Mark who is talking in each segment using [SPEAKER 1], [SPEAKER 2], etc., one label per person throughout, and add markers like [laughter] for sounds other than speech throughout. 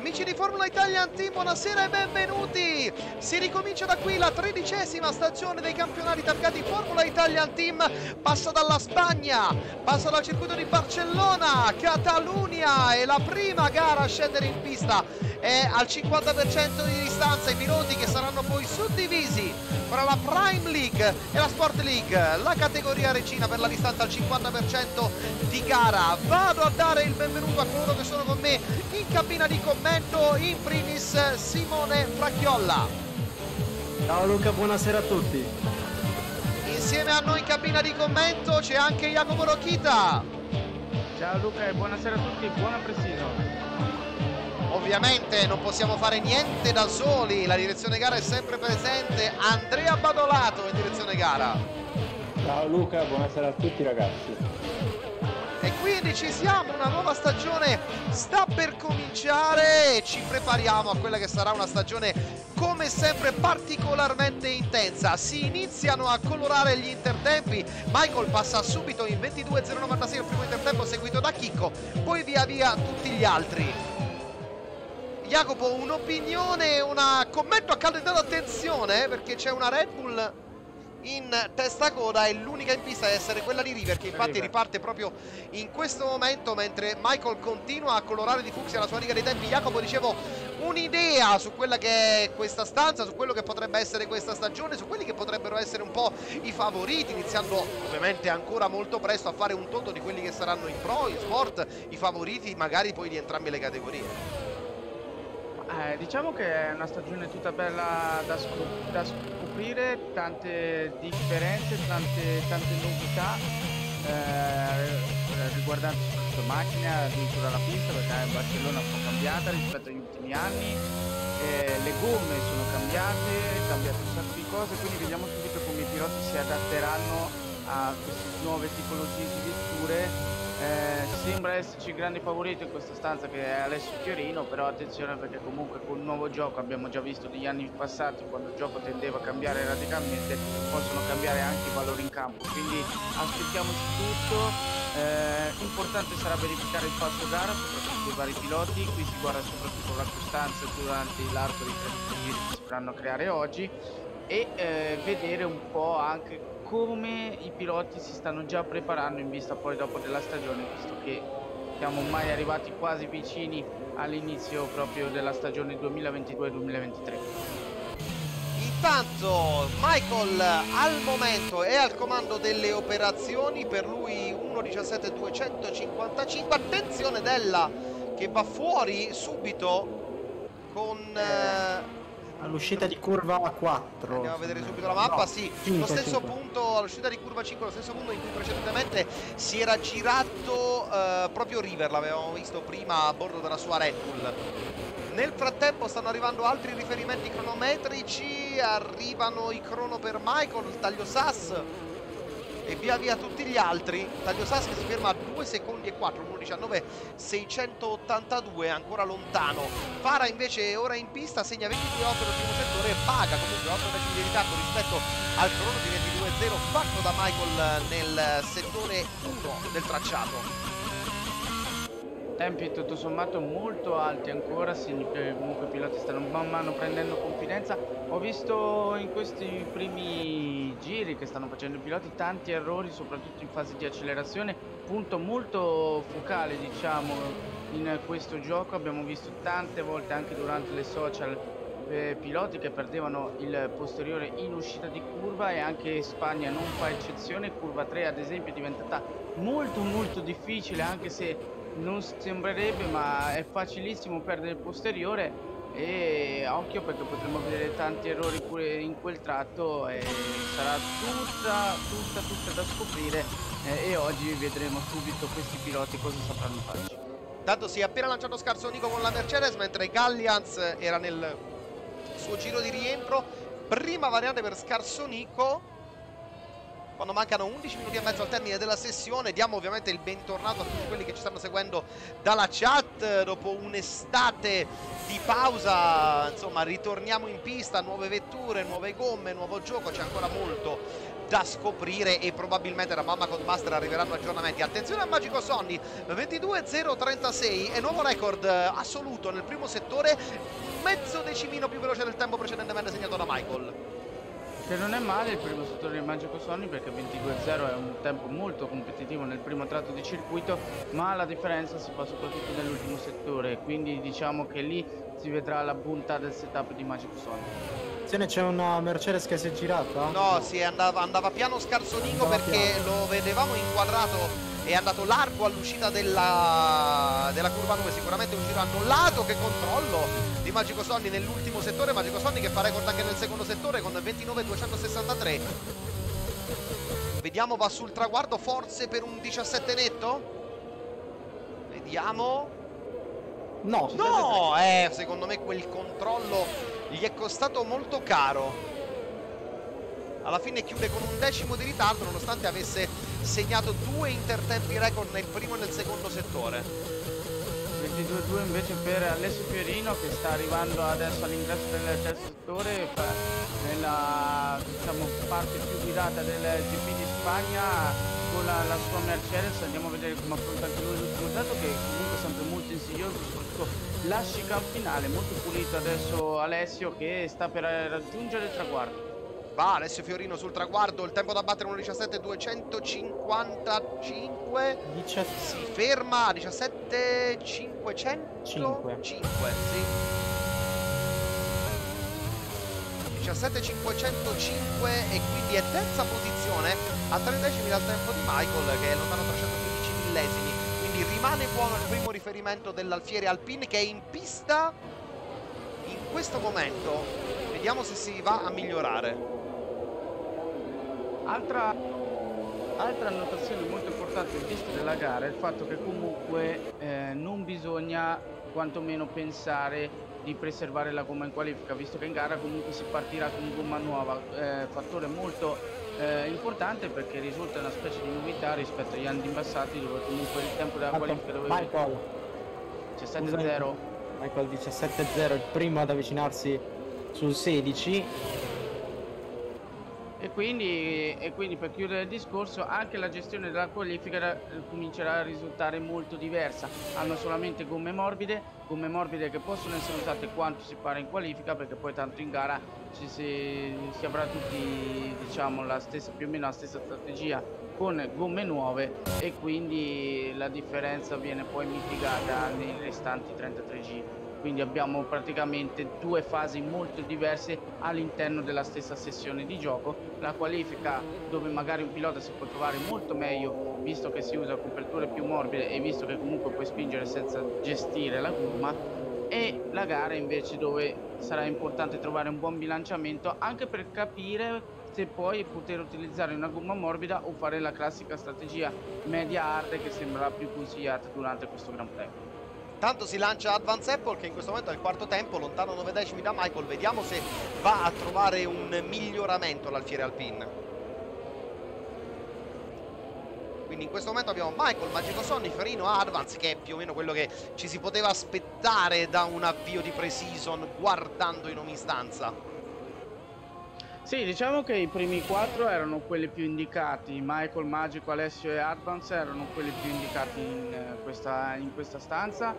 [SPEAKER 1] Amici di Formula Italian Team, buonasera e benvenuti! Si ricomincia da qui la tredicesima stagione dei campionati targati Formula Italian Team. Passa dalla Spagna, passa dal circuito di Barcellona, Catalunya e la prima gara a scendere in pista è al 50% di distanza. I piloti che saranno poi suddivisi fra la Prime League e la Sport League, la categoria regina per la distanza al 50% di gara. Vado a dare il benvenuto a coloro che sono con me in cabina di commento, in primis Simone Fracchiolla.
[SPEAKER 2] Ciao Luca, buonasera a tutti.
[SPEAKER 1] Insieme a noi in cabina di commento c'è anche Jacopo Rocchita.
[SPEAKER 3] Ciao Luca e buonasera a tutti, buona preciso.
[SPEAKER 1] Ovviamente non possiamo fare niente da soli, la direzione gara è sempre presente. Andrea Badolato in direzione gara.
[SPEAKER 4] Ciao Luca, buonasera a tutti ragazzi.
[SPEAKER 1] E quindi ci siamo, una nuova stagione sta per cominciare e ci prepariamo a quella che sarà una stagione come sempre particolarmente intensa. Si iniziano a colorare gli intertempi, Michael passa subito in 22.096 il primo intertempo seguito da Chicco, poi via via tutti gli altri. Jacopo, un'opinione, un commento a caldo attenzione perché c'è una Red Bull in testa coda e l'unica in pista ad essere quella di River che infatti River. riparte proprio in questo momento mentre Michael continua a colorare di fucsia la sua riga dei tempi Jacopo dicevo un'idea su quella che è questa stanza su quello che potrebbe essere questa stagione su quelli che potrebbero essere un po' i favoriti iniziando ovviamente ancora molto presto a fare un toto di quelli che saranno i pro, i sport i favoriti magari poi di entrambe le categorie
[SPEAKER 3] eh, diciamo che è una stagione tutta bella da, scop da scoprire, tante differenze, tante, tante novità eh, riguardanti soprattutto macchina, addirittura la pista perché Barcellona è un po' cambiata rispetto agli ultimi anni, eh, le gomme sono cambiate, è cambiato un sacco di cose, quindi vediamo subito come i piloti si adatteranno a queste nuove tipologie di vetture eh, sembra esserci grande favorito in questa stanza che è Alessio Fiorino, però attenzione perché comunque con il nuovo gioco abbiamo già visto negli anni passati quando il gioco tendeva a cambiare radicalmente possono cambiare anche i valori in campo, quindi aspettiamoci tutto, eh, importante sarà verificare il passo gara soprattutto dei vari piloti, qui si guarda soprattutto la costanza durante l'arco di 30 giri che si potranno creare oggi. E eh, vedere un po' anche come i piloti si stanno già preparando in vista poi dopo della stagione visto che siamo ormai arrivati quasi vicini all'inizio proprio della stagione 2022-2023
[SPEAKER 1] Intanto Michael al momento è al comando delle operazioni, per lui 1.17.255, attenzione Della che va fuori subito con... Eh,
[SPEAKER 2] all'uscita di curva 4
[SPEAKER 1] andiamo a vedere subito la mappa no, sì. 5, lo stesso 5. punto all'uscita di curva 5 lo stesso punto in cui precedentemente si era girato eh, proprio River l'avevamo visto prima a bordo della sua Red Bull. Nel frattempo stanno arrivando altri riferimenti cronometrici arrivano i crono per Michael il taglio SAS e via via tutti gli altri. Taglio Sas che si ferma a 2 secondi e 4 1.19 682 ancora lontano. Fara invece ora in pista segna 22.8 nel primo settore e paga comunque 8 decimi di ritardo rispetto al crono di 22.0 fatto da Michael nel settore 1 del tracciato
[SPEAKER 3] tempi tutto sommato molto alti ancora, significa che comunque i piloti stanno man mano prendendo confidenza. Ho visto in questi primi giri che stanno facendo i piloti tanti errori, soprattutto in fase di accelerazione, punto molto focale diciamo in questo gioco. Abbiamo visto tante volte anche durante le social eh, piloti che perdevano il posteriore in uscita di curva e anche Spagna non fa eccezione, curva 3 ad esempio è diventata molto molto difficile anche se non sembrerebbe ma è facilissimo perdere il posteriore e occhio perché potremo vedere tanti errori pure in quel tratto e sarà tutta tutta tutta da scoprire eh, e oggi vedremo subito questi piloti cosa sapranno farci.
[SPEAKER 1] Tanto si è appena lanciato Scarsonico con la Mercedes mentre Gallians era nel suo giro di rientro. Prima variante per Scarsonico quando mancano 11 minuti e mezzo al termine della sessione. Diamo ovviamente il bentornato a tutti quelli che ci stanno seguendo dalla chat dopo un'estate di pausa. Insomma, ritorniamo in pista, nuove vetture, nuove gomme, nuovo gioco, c'è ancora molto da scoprire e probabilmente da Mamma Codemaster arriveranno aggiornamenti. Attenzione a Magico Sonny, 22.036 è nuovo record eh, assoluto nel primo settore, mezzo decimino più veloce del tempo precedentemente segnato da Michael.
[SPEAKER 3] Che non è male il primo settore di Magico Sonny perché 22.0 è un tempo molto competitivo nel primo tratto di circuito, ma la differenza si fa soprattutto nell'ultimo settore, quindi diciamo che lì si vedrà la bontà del setup di Magico.
[SPEAKER 2] Attenzione c'è una Mercedes che si è girata?
[SPEAKER 1] No, sì, andava, andava piano scarsonico andava perché piano. lo vedevamo inquadrato è andato largo all'uscita della, della, curva 9 sicuramente un giro annullato che controllo di Magico Sonny nell'ultimo settore Magico Sonny che fa record anche nel secondo settore con 29,263 vediamo va sul traguardo forse per un 17 netto? Vediamo.
[SPEAKER 2] No
[SPEAKER 1] no. eh, secondo me quel controllo gli è costato molto caro. Alla fine chiude con un decimo di ritardo nonostante avesse segnato due intertempi record nel primo e nel secondo settore.
[SPEAKER 3] 22-2 invece per Alessio Fiorino che sta arrivando adesso all'ingresso del terzo settore nella diciamo, parte più guidata del GP di Spagna con la, la sua Mercedes. Andiamo a vedere come affronta anche lui l'ultimo dato che comunque è sempre molto insidioso soprattutto la chicane finale molto pulito adesso Alessio che sta per raggiungere il traguardo
[SPEAKER 1] va Alessio Fiorino sul traguardo il tempo da battere 1.17 255 si ferma a 17 500 5 5 sì. 17 505 e quindi è terza posizione a 3 decimi dal tempo di Michael che è lontano 315 millesimi. Quindi rimane buono il primo riferimento dell'Alfiere Alpine che è in pista. In questo momento vediamo se si va a migliorare
[SPEAKER 3] altra, altra annotazione molto importante vista della gara è il fatto che comunque eh, non bisogna quantomeno pensare di preservare la gomma in qualifica visto che in gara comunque si partirà con gomma nuova eh, fattore molto eh, importante perché risulta una specie di novità rispetto agli anni passati dove comunque il tempo della qualifica doveva
[SPEAKER 2] Michael.
[SPEAKER 3] 17-0
[SPEAKER 2] Michael 17-0 il primo ad avvicinarsi sul 16
[SPEAKER 3] e quindi, e quindi, per chiudere il discorso anche la gestione della qualifica comincerà a risultare molto diversa. Hanno solamente gomme morbide gomme morbide che possono essere usate quanto si pare in qualifica perché poi tanto in gara ci si, si avrà tutti diciamo la stessa più o meno la stessa strategia con gomme nuove e quindi la differenza viene poi mitigata nei restanti 33 giri quindi abbiamo praticamente due fasi molto diverse all'interno della stessa sessione di gioco la qualifica dove magari un pilota si può trovare molto meglio visto che si usa coperture più morbide e visto che comunque puoi spingere senza gestire la gomma e la gara invece dove sarà importante trovare un buon bilanciamento anche per capire se poi poter utilizzare una gomma morbida o fare la classica strategia media hard che sembrerà più consigliata durante questo Gran Premio.
[SPEAKER 1] Tanto si lancia Advance Apple che in questo momento è il quarto tempo, lontano 9 decimi da Michael. Vediamo se va a trovare un miglioramento l'Alfiere Alpine. Quindi in questo momento abbiamo Michael, Magico Sonny, Ferino, Advance che è più o meno quello che ci si poteva aspettare da un avvio di pre-season guardando in ogni stanza.
[SPEAKER 3] Sì, diciamo che i primi quattro erano quelli più indicati, Michael, Magico, Alessio e Advance erano quelli più indicati in eh, questa, in questa stanza.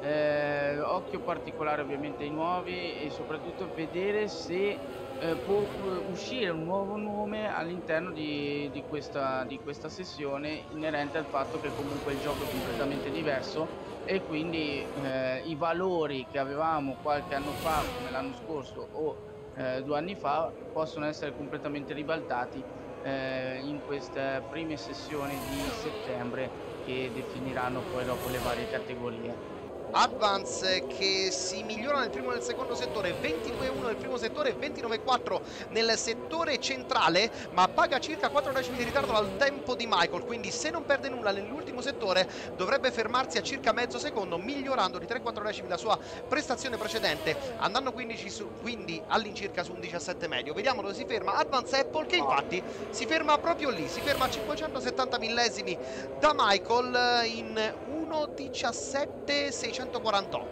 [SPEAKER 3] Eh, occhio particolare ovviamente ai nuovi e soprattutto vedere se eh, può uscire un nuovo nome all'interno di, di, questa, di questa sessione inerente al fatto che comunque il gioco è completamente diverso e quindi eh, i valori che avevamo qualche anno fa come l'anno scorso o eh, due anni fa possono essere completamente ribaltati eh, in queste prime sessioni di settembre che definiranno poi dopo le varie categorie.
[SPEAKER 1] Advance che si migliora nel primo e nel secondo settore, 22-1 nel primo settore e 29-4 nel settore centrale, ma paga circa 4 decimi di ritardo al tempo di Michael, quindi se non perde nulla nell'ultimo settore dovrebbe fermarsi a circa mezzo secondo, migliorando di 3-4 decimi la sua prestazione precedente, andando su, quindi all'incirca su un 17 medio. Vediamo dove si ferma Advance Apple che infatti si ferma proprio lì, si ferma a 570 millesimi da Michael in 1.17.648.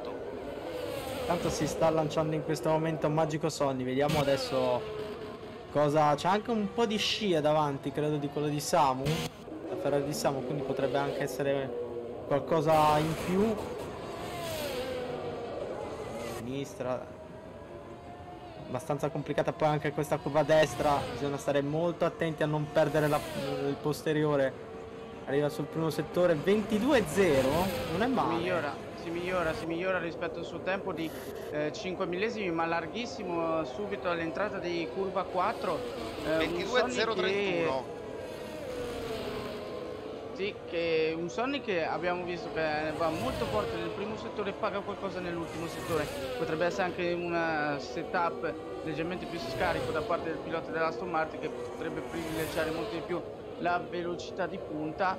[SPEAKER 2] Tanto si sta lanciando in questo momento Magico Sonny, vediamo adesso cosa... C'è anche un po' di scia davanti, credo di quello di Samu, la Ferrari di Samu, quindi potrebbe anche essere qualcosa in più. Sinistra, abbastanza complicata poi anche questa curva destra bisogna stare molto attenti a non perdere la, il posteriore arriva sul primo settore 22-0 non è male
[SPEAKER 3] si migliora si migliora si migliora rispetto al suo tempo di eh, 5 millesimi ma larghissimo subito all'entrata di curva 4
[SPEAKER 1] eh, 22-0-31
[SPEAKER 3] sì, che un Sony che abbiamo visto che va molto forte nel primo settore e paga qualcosa nell'ultimo settore. Potrebbe essere anche un setup leggermente più scarico da parte del pilota dell'Aston Martin che potrebbe privilegiare molto di più la velocità di punta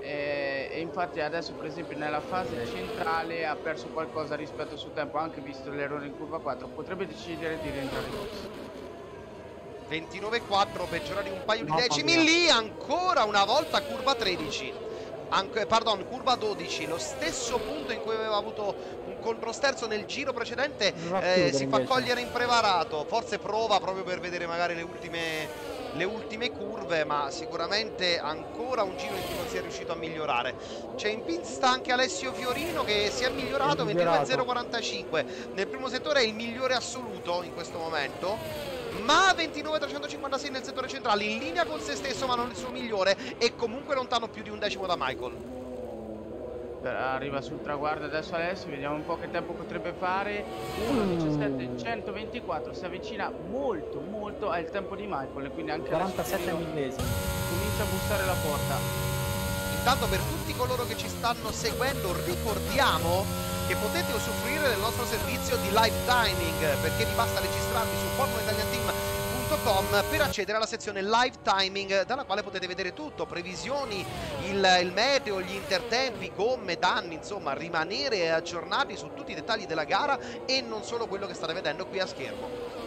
[SPEAKER 3] e, e, infatti adesso per esempio nella fase centrale ha perso qualcosa rispetto al suo tempo anche visto l'errore in curva 4 potrebbe decidere di rientrare in box
[SPEAKER 1] 29-4 peggiorare un paio di decimi. lì ancora una volta curva 13 Anche, pardon curva 12 lo stesso punto in cui aveva avuto un controsterzo nel giro precedente eh, si fa cogliere impreparato forse prova proprio per vedere magari le ultime le ultime curve ma sicuramente ancora un giro in cui non si è riuscito a migliorare. C'è in pista anche Alessio Fiorino che si è migliorato 29-045 nel primo settore è il migliore assoluto in questo momento ma 29-356 nel settore centrale in linea con se stesso ma non il suo migliore e comunque lontano più di un decimo da Michael
[SPEAKER 3] arriva sul traguardo adesso Alessio vediamo un po' che tempo potrebbe fare. 1.17 124 si avvicina molto molto al tempo di Michael quindi anche
[SPEAKER 2] 47 millesimi.
[SPEAKER 3] comincia a bussare la porta.
[SPEAKER 1] Intanto per tutti coloro che ci stanno seguendo ricordiamo che potete usufruire del nostro servizio di live timing perché vi basta registrarvi su formulaitalianteam.com per accedere alla sezione live timing dalla quale potete vedere tutto, previsioni, il, il, meteo, gli intertempi, gomme, danni, insomma rimanere aggiornati su tutti i dettagli della gara e non solo quello che state vedendo qui a schermo.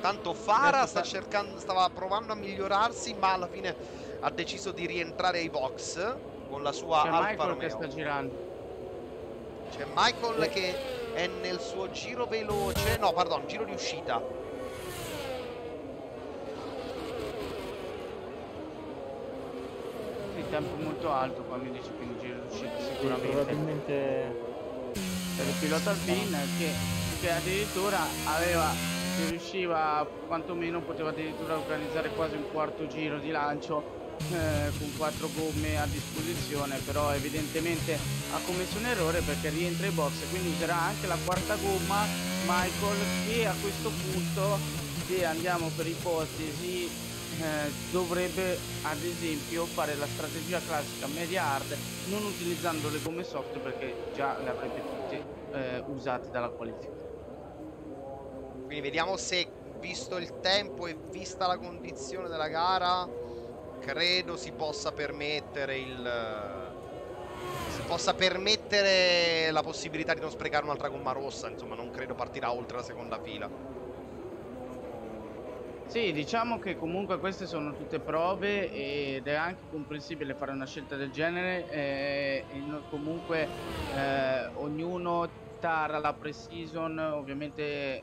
[SPEAKER 1] Tanto Fara sta cercando, stava provando a migliorarsi ma alla fine ha deciso di rientrare ai box con la sua
[SPEAKER 3] C'è
[SPEAKER 1] Alfa
[SPEAKER 3] Michael
[SPEAKER 1] Romeo.
[SPEAKER 3] che sta girando.
[SPEAKER 1] C'è Michael che è nel suo giro veloce, no, pardon, giro di uscita.
[SPEAKER 3] Il tempo molto alto qua mi dice quindi giro di uscita sicuramente. Sì,
[SPEAKER 2] probabilmente
[SPEAKER 3] per il pilota alpin che, che addirittura aveva si riusciva quantomeno poteva addirittura organizzare quasi un quarto giro di lancio eh, con quattro gomme a disposizione però evidentemente ha commesso un errore perché rientra in box quindi userà anche la quarta gomma Michael che a questo punto se andiamo per ipotesi eh, dovrebbe ad esempio fare la strategia classica media hard non utilizzando le gomme soft perché già le avrebbe tutte eh, usate dalla qualifica.
[SPEAKER 1] Quindi vediamo se visto il tempo e vista la condizione della gara credo si possa permettere il si possa permettere la possibilità di non sprecare un'altra gomma rossa insomma non credo partirà oltre la seconda fila.
[SPEAKER 3] Sì, diciamo che comunque queste sono tutte prove ed è anche comprensibile fare una scelta del genere eh, comunque eh, ognuno tara la pre-season ovviamente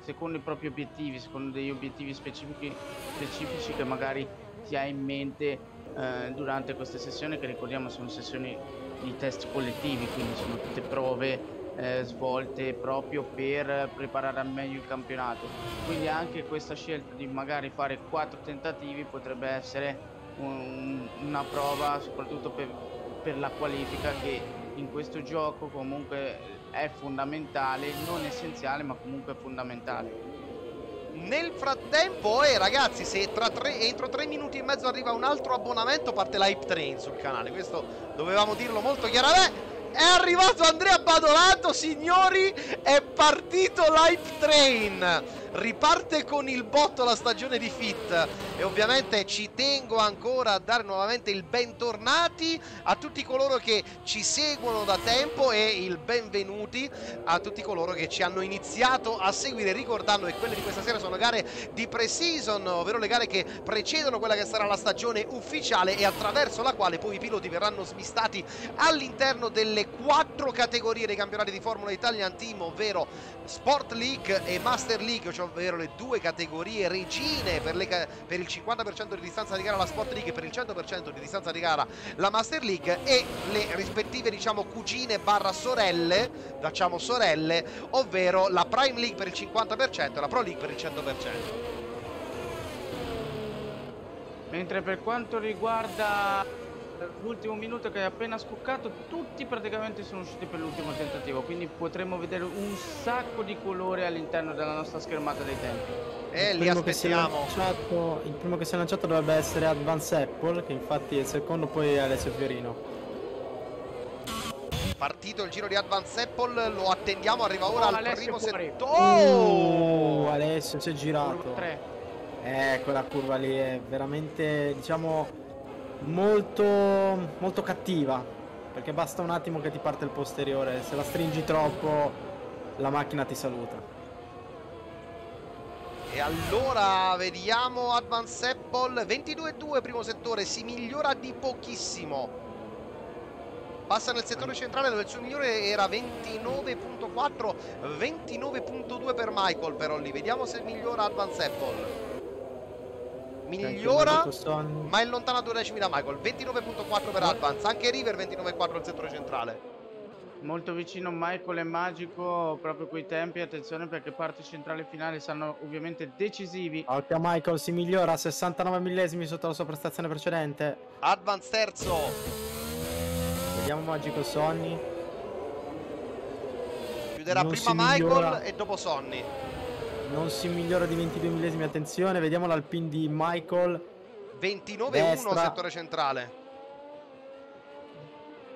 [SPEAKER 3] secondo i propri obiettivi, secondo degli obiettivi specifici, specifici che magari si ha in mente eh, durante queste sessioni che ricordiamo sono sessioni di test collettivi quindi sono tutte prove eh, svolte proprio per preparare al meglio il campionato. Quindi anche questa scelta di magari fare quattro tentativi potrebbe essere un, una prova soprattutto per, per la qualifica che in questo gioco comunque è fondamentale non essenziale ma comunque fondamentale
[SPEAKER 1] Nel frattempo, eh, ragazzi, se tre, entro tre minuti e mezzo arriva un altro abbonamento, parte l'hype train sul canale. Questo dovevamo dirlo molto chiaramente. È arrivato Andrea Badolato, signori, è partito l'hype train riparte con il botto la stagione di Fit. E ovviamente ci tengo ancora a dare nuovamente il bentornati a tutti coloro che ci seguono da tempo e il benvenuti a tutti coloro che ci hanno iniziato a seguire ricordando che quelle di questa sera sono gare di pre-season ovvero le gare che precedono quella che sarà la stagione ufficiale e attraverso la quale poi i piloti verranno smistati all'interno delle quattro categorie dei campionati di Formula Italian Team ovvero Sport League e Master League cioè ovvero le due categorie regine per, le, per il 50% di distanza di gara la Sport League e per il 100% di distanza di gara la Master League e le rispettive diciamo cugine barra sorelle, facciamo sorelle, ovvero la Prime League per il 50% e la Pro League per il 100%.
[SPEAKER 3] Mentre per quanto riguarda l'ultimo minuto che è appena scoccato tutti praticamente sono usciti per l'ultimo tentativo quindi potremo vedere un sacco di colore all'interno della nostra schermata dei tempi.
[SPEAKER 1] E lì aspettiamo.
[SPEAKER 2] lanciato, il primo che si è lanciato dovrebbe essere Advance Apple che infatti è il secondo poi è Alessio Fiorino.
[SPEAKER 1] Partito il giro di Advance Apple lo attendiamo arriva ora
[SPEAKER 3] oh,
[SPEAKER 1] al
[SPEAKER 3] Alessio
[SPEAKER 1] primo settore.
[SPEAKER 2] Oh! oh Alessio si è girato.
[SPEAKER 3] 3
[SPEAKER 2] eh quella curva lì è veramente diciamo molto, molto cattiva perché basta un attimo che ti parte il posteriore se la stringi troppo la macchina ti saluta.
[SPEAKER 1] E allora vediamo Advance Apple 22-2 primo settore si migliora di pochissimo. Passa nel settore centrale dove il suo migliore era 29.4 29.2 per Michael però lì vediamo se migliora Advance Apple migliora ma è lontana due decimi da Michael. 29.4 per Advance anche River 29.4 al settore centrale.
[SPEAKER 3] Molto vicino Michael è magico proprio quei tempi attenzione perché parte centrale e finale saranno ovviamente decisivi.
[SPEAKER 2] Occhio Michael si migliora 69 millesimi sotto la sua prestazione precedente.
[SPEAKER 1] Advance terzo.
[SPEAKER 2] Vediamo magico Sonny.
[SPEAKER 1] Chiuderà non prima Michael migliora. e dopo Sonny
[SPEAKER 2] non si migliora di 22 millesimi, attenzione, vediamo l'alpin di Michael.
[SPEAKER 1] 29-1 settore centrale.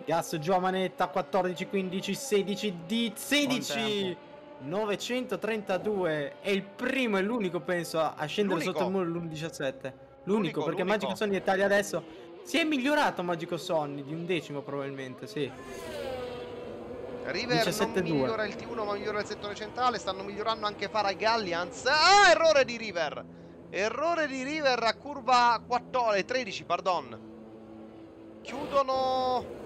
[SPEAKER 2] Gas giù a manetta, 14, 15, 16, di 16. 932 è il primo e l'unico penso a scendere sotto il muro l'1.17 l'unico perché Magico Sonny Italia adesso si è migliorato Magico Sonny di un decimo probabilmente sì
[SPEAKER 1] River non migliora il T1 ma migliora il settore centrale Stanno migliorando anche Farah e Gallians. Ah, errore di River. Errore di River a curva 14 13, pardon. Chiudono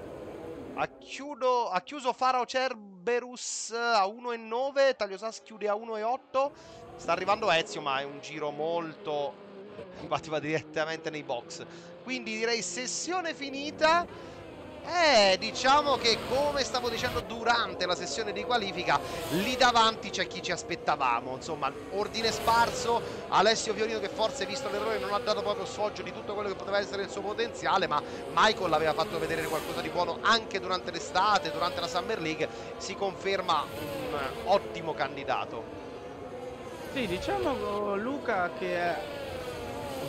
[SPEAKER 1] ha, chiudo, ha chiuso Farao Cerberus a 1,9 Tagliosas chiude a 1,8 Sta arrivando Ezio ma è un giro molto [laughs] Infatti va direttamente nei box. Quindi direi sessione finita eh, diciamo che come stavo dicendo durante la sessione di qualifica, lì davanti c'è chi ci aspettavamo. Insomma, ordine sparso, Alessio Fiorino che forse visto l'errore non ha dato proprio sfoggio di tutto quello che poteva essere il suo potenziale, ma Michael aveva fatto vedere qualcosa di buono anche durante l'estate, durante la Summer League, si conferma un ottimo candidato.
[SPEAKER 3] Sì, diciamo Luca che è,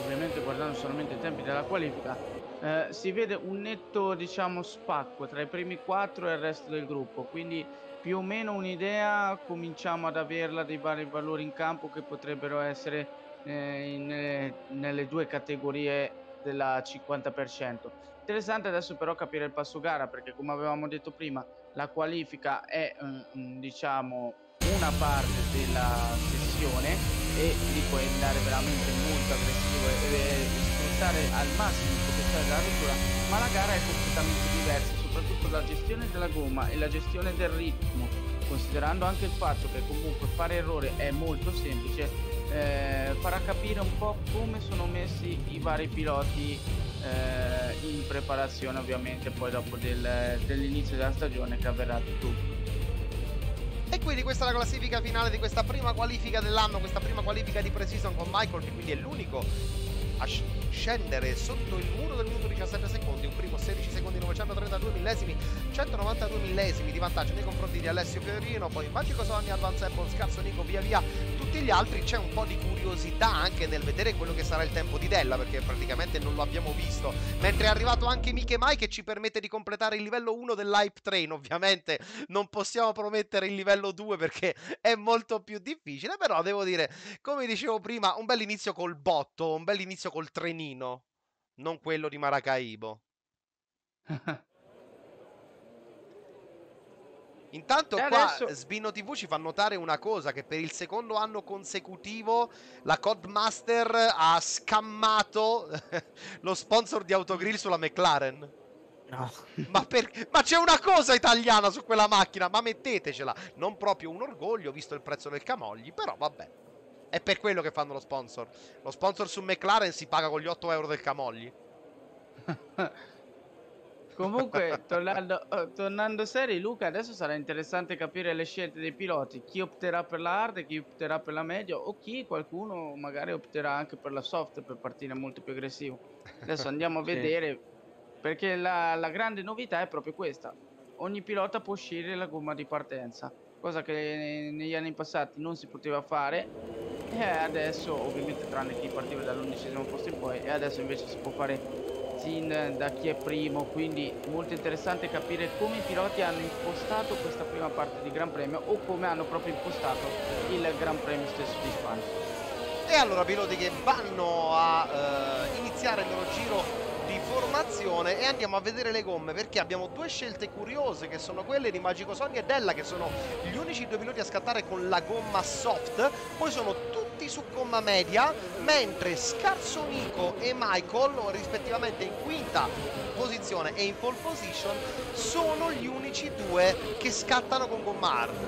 [SPEAKER 3] ovviamente guardando solamente i tempi della qualifica, eh, si vede un netto diciamo spacco tra i primi quattro e il resto del gruppo quindi più o meno un'idea cominciamo ad averla dei vari valori in campo che potrebbero essere eh, in, eh, nelle due categorie della 50% interessante adesso però capire il passo gara perché come avevamo detto prima la qualifica è mm, diciamo una parte della sessione e lì puoi andare veramente molto aggressivo e, e sfruttare al massimo potenziale della rottura, ma la gara è completamente diversa, soprattutto la gestione della gomma e la gestione del ritmo, considerando anche il fatto che comunque fare errore è molto semplice, eh, farà capire un po' come sono messi i vari piloti eh, in preparazione ovviamente poi dopo del, dell'inizio della stagione che avverrà tutto.
[SPEAKER 1] E quindi questa è la classifica finale di questa prima qualifica dell'anno, questa prima qualifica di pre-season con Michael che quindi è l'unico scendere sotto il muro del minuto 17 secondi, un primo 16 secondi 932 millesimi, 192 millesimi di vantaggio nei confronti di Alessio Fiorino, poi Magico Sony, Advance Apple, Scarso Nico, via via tutti gli altri, c'è un po' di curiosità anche nel vedere quello che sarà il tempo di Della, perché praticamente non lo abbiamo visto, mentre è arrivato anche Miche Mai che ci permette di completare il livello 1 dell'Hype Train, ovviamente non possiamo promettere il livello 2 perché è molto più difficile, però devo dire, come dicevo prima, un bel inizio col botto, un bel inizio col trenino, non quello di Maracaibo. [laughs] Intanto
[SPEAKER 3] E
[SPEAKER 1] qua
[SPEAKER 3] adesso-
[SPEAKER 1] Sbino TV ci fa notare una cosa, che per il secondo anno consecutivo la Codemaster ha scammato [laughs] lo sponsor di Autogrill sulla McLaren.
[SPEAKER 2] No.
[SPEAKER 1] Ma, per- ma c'è una cosa italiana su quella macchina, ma mettetecela. Non proprio un orgoglio, visto il prezzo del Camogli, però vabbè. È per quello che fanno lo sponsor. Lo sponsor su McLaren si paga con gli 8 euro del Camogli. [laughs]
[SPEAKER 3] Comunque, tornando, eh, tornando seri, Luca, adesso sarà interessante capire le scelte dei piloti. Chi opterà per la hard, chi opterà per la media o chi qualcuno magari opterà anche per la soft per partire molto più aggressivo. Adesso andiamo a [laughs]
[SPEAKER 2] Sì.
[SPEAKER 3] vedere perché la, la grande novità è proprio questa. Ogni pilota può scegliere la gomma di partenza, cosa che ne- negli anni passati non si poteva fare e adesso, ovviamente tranne chi partiva dall'undicesimo posto in poi, e adesso invece si può fare sin da chi è primo, quindi molto interessante capire come i piloti hanno impostato questa prima parte di Gran Premio o come hanno proprio impostato il Gran Premio stesso di Spagna.
[SPEAKER 1] E allora piloti che vanno a eh, iniziare il loro giro di formazione e andiamo a vedere le gomme perché abbiamo due scelte curiose che sono quelle di Magico Sogni e Della che sono gli unici due piloti a scattare con la gomma soft poi sono tutti su gomma media mentre Scarsonico e Michael rispettivamente in quinta posizione e in pole position sono gli unici due che scattano con gomma hard.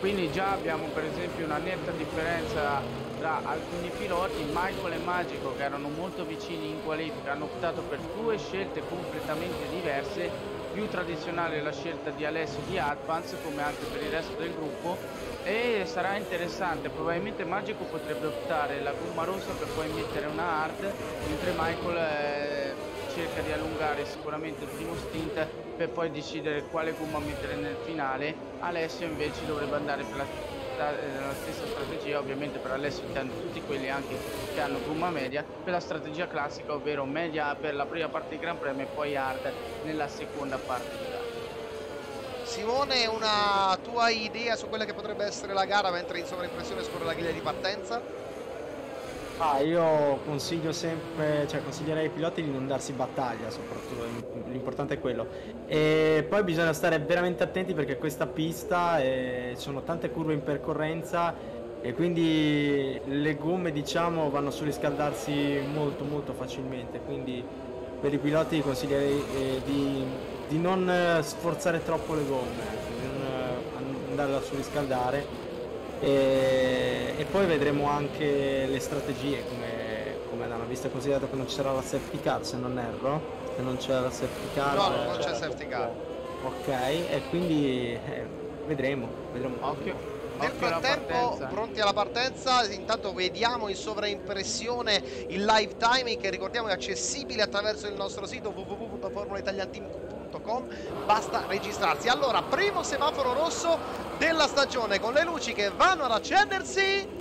[SPEAKER 3] Quindi già abbiamo per esempio una netta differenza tra alcuni piloti, Michael e Magico che erano molto vicini in qualifica hanno optato per due scelte completamente diverse, più tradizionale la scelta di Alessio di Advance come anche per il resto del gruppo e sarà interessante, probabilmente Magico potrebbe optare la gomma rossa per poi mettere una hard, mentre Michael eh, cerca di allungare sicuramente il primo stint per poi decidere quale gomma mettere nel finale. Alessio invece dovrebbe andare per la, eh, la stessa strategia, ovviamente per Alessio intendo tutti quelli anche che hanno gomma media, per la strategia classica, ovvero media per la prima parte di Gran Premio e poi hard nella seconda parte di gara.
[SPEAKER 1] Simone, una tua idea su quella che potrebbe essere la gara mentre in sovraimpressione scorre la griglia di partenza?
[SPEAKER 2] Ah, io consiglio sempre, cioè consiglierei ai piloti di non darsi battaglia, soprattutto l'importante è quello. E poi bisogna stare veramente attenti perché questa pista eh, sono tante curve in percorrenza e quindi le gomme diciamo vanno a surriscaldarsi molto molto facilmente, quindi per i piloti consiglierei eh, di, di non eh, sforzare troppo le gomme, di non eh, andarle a surriscaldare e, e poi vedremo anche le strategie come, come andranno, visto e considerato che non ci sarà la safety car se non erro, se non c'è la safety car.
[SPEAKER 1] No,
[SPEAKER 2] eh,
[SPEAKER 1] non c'è safety car.
[SPEAKER 2] Ok, e quindi eh, vedremo, vedremo.
[SPEAKER 3] Occhio.
[SPEAKER 1] Nel frattempo, pronti alla partenza, intanto vediamo in sovraimpressione il live timing che ricordiamo è accessibile attraverso il nostro sito www.formulaitalianteam.com basta registrarsi. Allora, primo semaforo rosso della stagione con le luci che vanno ad accendersi.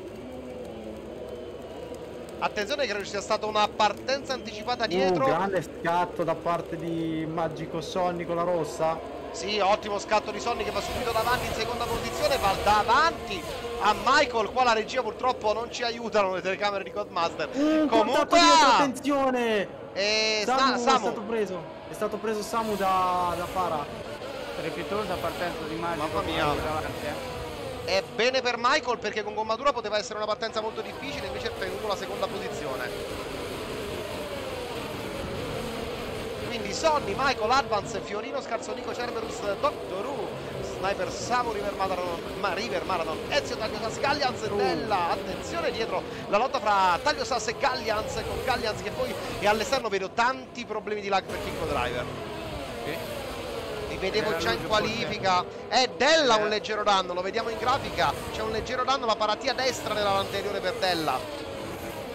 [SPEAKER 1] Attenzione, credo ci sia stata una partenza anticipata
[SPEAKER 2] Uh,
[SPEAKER 1] dietro.
[SPEAKER 2] grande scatto da parte di Magico Sonny con la rossa.
[SPEAKER 1] Sì, ottimo scatto di Sonny che va subito davanti in seconda posizione, va davanti a Michael. Qua la regia purtroppo non ci aiutano le telecamere di Codemaster.
[SPEAKER 2] Uh,
[SPEAKER 1] Comunque,
[SPEAKER 2] dietro, attenzione!
[SPEAKER 1] E
[SPEAKER 2] Samu,
[SPEAKER 1] Sa-
[SPEAKER 2] è
[SPEAKER 1] Samu.
[SPEAKER 2] stato preso. È stato preso Samu da, da Para.
[SPEAKER 3] Strepitosa partenza di Magico.
[SPEAKER 1] Mamma mia.
[SPEAKER 3] eh.
[SPEAKER 1] È bene per Michael perché con gommatura poteva essere una partenza molto difficile, invece ha tenuto la seconda posizione. Quindi Sonny, Michael, Advance, Fiorino, Scarzonico, Cerberus, Doctor Who, Sniper Samu, River Marathon, ma River Marathon, Ezio, Taglio Sass, Gallians e Della. Attenzione dietro la lotta fra Taglio Sass e Gallians, con Gallians che poi è all'esterno, vedo tanti problemi di lag per Kinko Driver. Li vedevo già in qualifica. È Della
[SPEAKER 3] Eh.
[SPEAKER 1] un leggero danno, lo vediamo in grafica. C'è un leggero danno, la paratia destra nella anteriore per Della.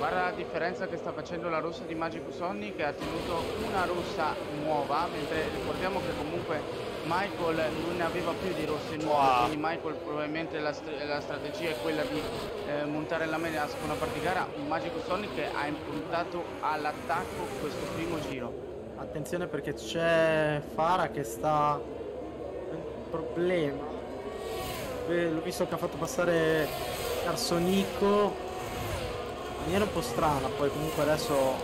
[SPEAKER 3] Guarda la differenza che sta facendo la rossa di Magico Sonny che ha tenuto una rossa nuova, mentre ricordiamo che comunque Michael non ne aveva più di rosse nuove,
[SPEAKER 1] Wow.
[SPEAKER 3] quindi Michael probabilmente la, st- la strategia è quella di eh, montare la media alla seconda parte di gara, un Magico Sonny che ha improntato all'attacco questo primo giro.
[SPEAKER 2] Attenzione perché c'è Fara che sta... un problema. Eh, L'ho visto che ha fatto passare Carsonico maniera un po' strana, poi comunque adesso...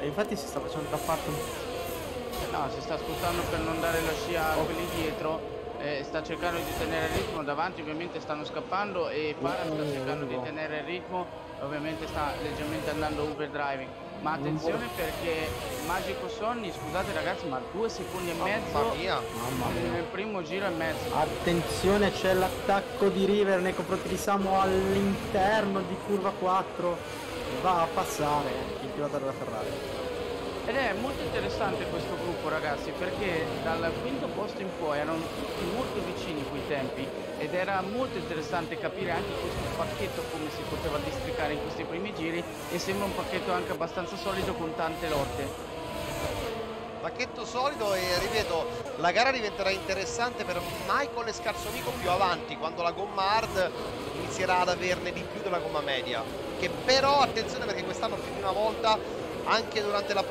[SPEAKER 2] e Infatti si sta facendo da parte un
[SPEAKER 3] Eh, No, si sta spostando per non dare la scia a quelli dietro, eh, sta cercando di tenere il ritmo, davanti ovviamente stanno scappando e Farah sta cercando di tenere il ritmo, ovviamente sta leggermente andando overdriving. Ma attenzione perché Magico Sonny, scusate ragazzi, ma due secondi e mezzo.
[SPEAKER 2] Mamma mia.
[SPEAKER 3] nel primo giro e mezzo.
[SPEAKER 2] Attenzione c'è l'attacco di River nei confronti di Samu all'interno di curva 4 va a passare il pilota della Ferrari
[SPEAKER 3] Ed è molto interessante questo gruppo ragazzi perché dal quinto posto in poi erano tutti molto vicini quei tempi ed era molto interessante capire anche questo pacchetto come si poteva districare in questi primi giri e sembra un pacchetto anche abbastanza solido con tante lotte.
[SPEAKER 1] Pacchetto solido e ripeto, la gara diventerà interessante per Michael e Scarsonico più avanti, quando la gomma hard inizierà ad averne di più della gomma media. Che però, attenzione perché quest'anno più di una volta, anche durante la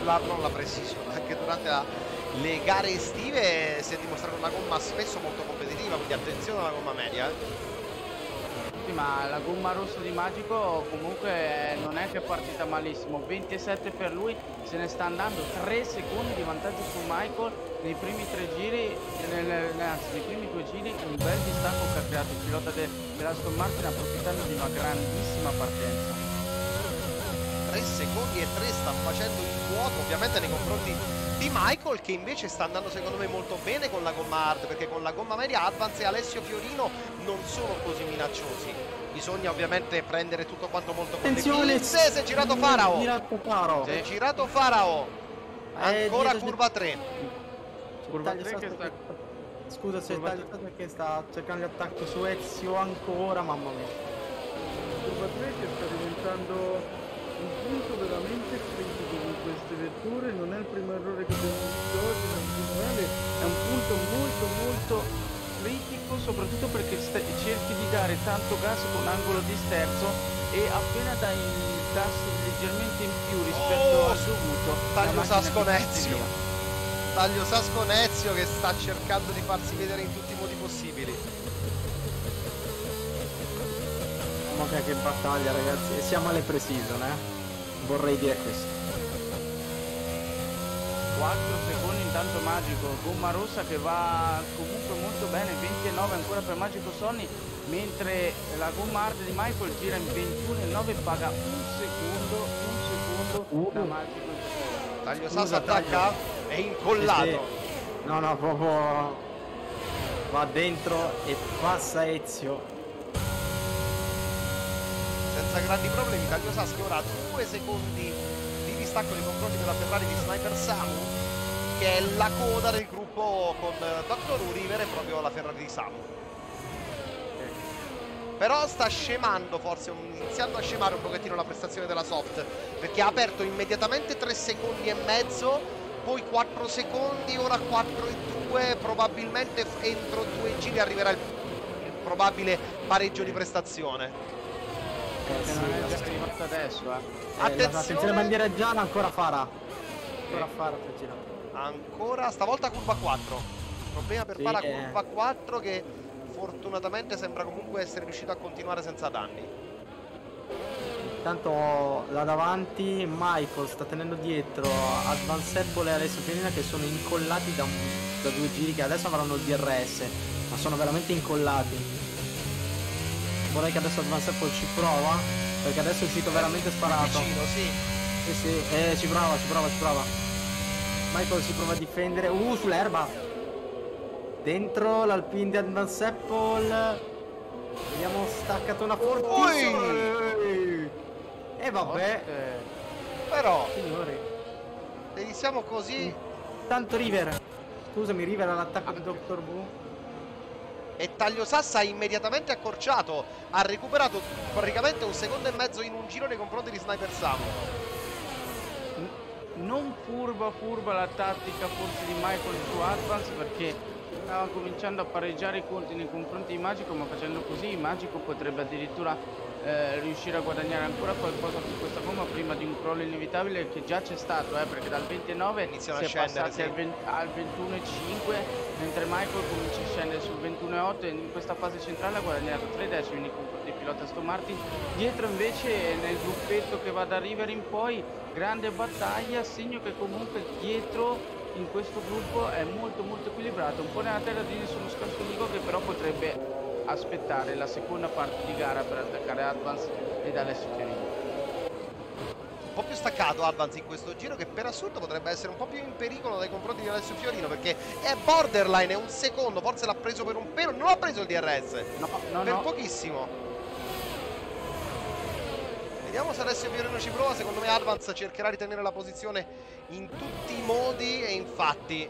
[SPEAKER 1] la, non la precision, [laughs] anche durante la- le gare estive si è dimostrata una gomma spesso molto competitiva, quindi attenzione alla gomma media. eh.
[SPEAKER 3] Sì, ma la gomma rossa di Magico comunque non è che è partita malissimo, 27 per lui, se ne sta andando 3 secondi di vantaggio su Michael nei primi tre giri, nel- anzi nei primi due giri un bel distacco che ha creato il pilota de- dell'Aston Martin approfittando di una grandissima partenza.
[SPEAKER 1] 3 secondi e 3 sta facendo il vuoto ovviamente nei confronti di Michael che invece sta andando secondo me molto bene con la gomma hard perché con la gomma media Advance e Alessio Fiorino non sono così minacciosi. Bisogna ovviamente prendere tutto quanto molto con le
[SPEAKER 2] attenzione
[SPEAKER 1] pinze. si è girato Farao.
[SPEAKER 2] girato Faro
[SPEAKER 1] si è girato Farao.
[SPEAKER 2] Eh,
[SPEAKER 1] ancora curva 3
[SPEAKER 3] Curva
[SPEAKER 2] Taglio
[SPEAKER 3] tre che
[SPEAKER 2] sosta
[SPEAKER 3] sta-
[SPEAKER 2] scusa se
[SPEAKER 3] tre-
[SPEAKER 2] sosta perché sta cercando l'attacco su Ezio ancora mamma mia.
[SPEAKER 5] Curva 3 che sta diventando un punto veramente vetture, non è il primo errore che abbiamo visto oggi nel generale,
[SPEAKER 3] È un punto molto molto critico soprattutto perché cerchi di dare tanto gas con angolo di sterzo e appena dai il gas leggermente in più rispetto
[SPEAKER 1] Oh,
[SPEAKER 3] al dovuto
[SPEAKER 1] taglio Sasconezio. taglio Sasconezio che sta cercando di farsi vedere in tutti i modi possibili.
[SPEAKER 2] Mamma mia che battaglia ragazzi e siamo alle precision eh. Vorrei dire questo
[SPEAKER 3] 4 secondi intanto Magico, gomma rossa che va comunque molto bene, 29 ancora per Magico Sonny, mentre la gomma hard di Michael gira in 21 e 9 paga un secondo, un secondo da Magico.
[SPEAKER 1] taglio
[SPEAKER 2] Scusa,
[SPEAKER 1] Sas attacca è incollato
[SPEAKER 2] Sì, sì. no no proprio va dentro e passa Ezio
[SPEAKER 1] senza grandi problemi Taglio Sas che ora ha due secondi di distacco nei confronti della Ferrari di Sniper Samu che è la coda del gruppo con eh, Dr. Uriver e proprio la Ferrari di Samu però sta scemando forse iniziando a scemare un pochettino la prestazione della Soft perché ha aperto immediatamente 3 secondi e mezzo poi 4 secondi ora 4 e 2 probabilmente entro due giri arriverà il probabile pareggio di prestazione
[SPEAKER 3] Che
[SPEAKER 2] sì,
[SPEAKER 3] non è già arrivato adesso, eh.
[SPEAKER 2] eh,
[SPEAKER 1] Attenzione.
[SPEAKER 2] attenzione bandiera gialla ancora Fara ancora Fara sta girando
[SPEAKER 1] Ancora, stavolta curva 4. Problema per
[SPEAKER 2] Sì,
[SPEAKER 1] Para
[SPEAKER 2] eh.
[SPEAKER 1] curva 4 che fortunatamente sembra comunque essere riuscito a continuare senza danni.
[SPEAKER 2] Intanto là davanti Michael sta tenendo dietro Advancebble e Alessio Fiorina che sono incollati da, un- da due giri che adesso avranno il DRS ma sono veramente incollati vorrei che adesso Advancebble ci prova perché adesso è uscito veramente sparato
[SPEAKER 1] Vicino, sì.
[SPEAKER 2] sì sì eh, ci prova ci prova ci prova Michael si prova a difendere uh sull'erba dentro l'Alpine di Advancebble abbiamo staccato una fortissima e vabbè.
[SPEAKER 1] Però,
[SPEAKER 2] Signori,
[SPEAKER 1] se iniziamo così,
[SPEAKER 2] tanto River. Scusami, River all'attacco di Dr. Wu.
[SPEAKER 1] E Taglio Sassa ha immediatamente accorciato, ha recuperato praticamente un secondo e mezzo in un giro nei confronti di Sniper Samu.
[SPEAKER 3] non furba furba la tattica forse di Michael su Advance perché stava cominciando a pareggiare i conti nei confronti di Magico ma facendo così Magico potrebbe addirittura eh, riuscire a guadagnare ancora qualcosa su questa gomma prima di un crollo inevitabile che già c'è stato eh, perché dal 29
[SPEAKER 1] Iniziano
[SPEAKER 3] si è passati
[SPEAKER 1] sì.
[SPEAKER 3] al, 20 al 21,5 mentre Michael comincia a scendere sul 21,8 e in questa fase centrale ha guadagnato 3 decimi nei confronti del pilota Aston Martin dietro invece nel gruppetto che va da River in poi grande battaglia segno che comunque dietro in questo gruppo è molto molto equilibrato un po' nella terra di nessuno scarso unico che però potrebbe aspettare la seconda parte di gara per attaccare Advance ed Alessio Fiorino
[SPEAKER 1] Un po' più staccato Advance in questo giro che per assurdo potrebbe essere un po' più in pericolo nei confronti di Alessio Fiorino perché è borderline, è un secondo, forse l'ha preso per un pelo, non l'ha preso il DRS,
[SPEAKER 3] no no
[SPEAKER 1] per
[SPEAKER 3] no.
[SPEAKER 1] pochissimo. Vediamo se Alessio Fiorino ci prova, secondo me Advance cercherà di tenere la posizione in tutti i modi e infatti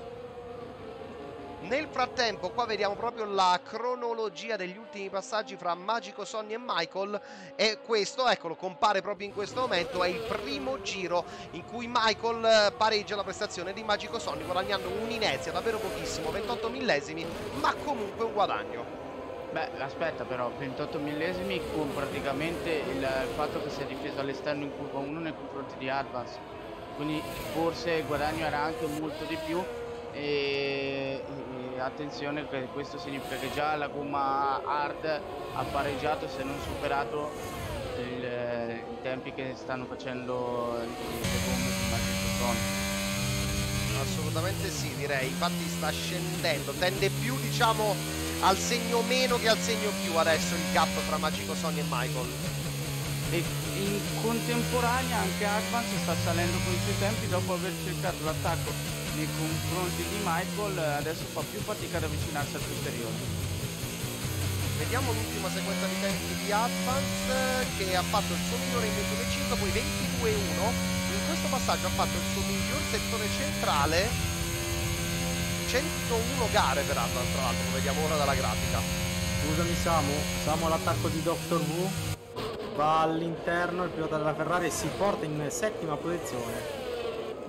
[SPEAKER 1] nel frattempo qua vediamo proprio la cronologia degli ultimi passaggi fra Magico Sonny e Michael e questo, eccolo, compare proprio in questo momento, è il primo giro in cui Michael eh, pareggia la prestazione di Magico Sonny guadagnando un'inerzia davvero pochissimo, 28 millesimi, ma comunque un guadagno.
[SPEAKER 3] Beh, aspetta però, 28 millesimi con praticamente il, il fatto che si è difeso all'esterno in curva 1 nei confronti di Advance. Quindi forse il guadagno era anche molto di più e attenzione che questo significa che già la gomma hard ha pareggiato se non superato il- i tempi che stanno facendo le gomme Magic Sonic.
[SPEAKER 1] Assolutamente sì, direi. Infatti sta scendendo. Tende più, diciamo, al segno meno che al segno più adesso il gap fra Magico Sonny e Michael.
[SPEAKER 3] E in contemporanea anche Advance sta salendo con i suoi tempi dopo aver cercato l'attacco nei confronti di Michael, eh, adesso fa più fatica ad avvicinarsi al posteriore.
[SPEAKER 1] Vediamo l'ultima sequenza di tempi di Advance eh, che ha fatto il suo migliore in 21.5, poi 22.1. In questo passaggio ha fatto il suo miglior settore centrale. 101 gare per Advance, tra l'altro, lo vediamo ora dalla grafica.
[SPEAKER 2] Scusami Samu, Samu all'attacco di Dr. Wu va all'interno, il pilota della Ferrari e si porta in settima posizione.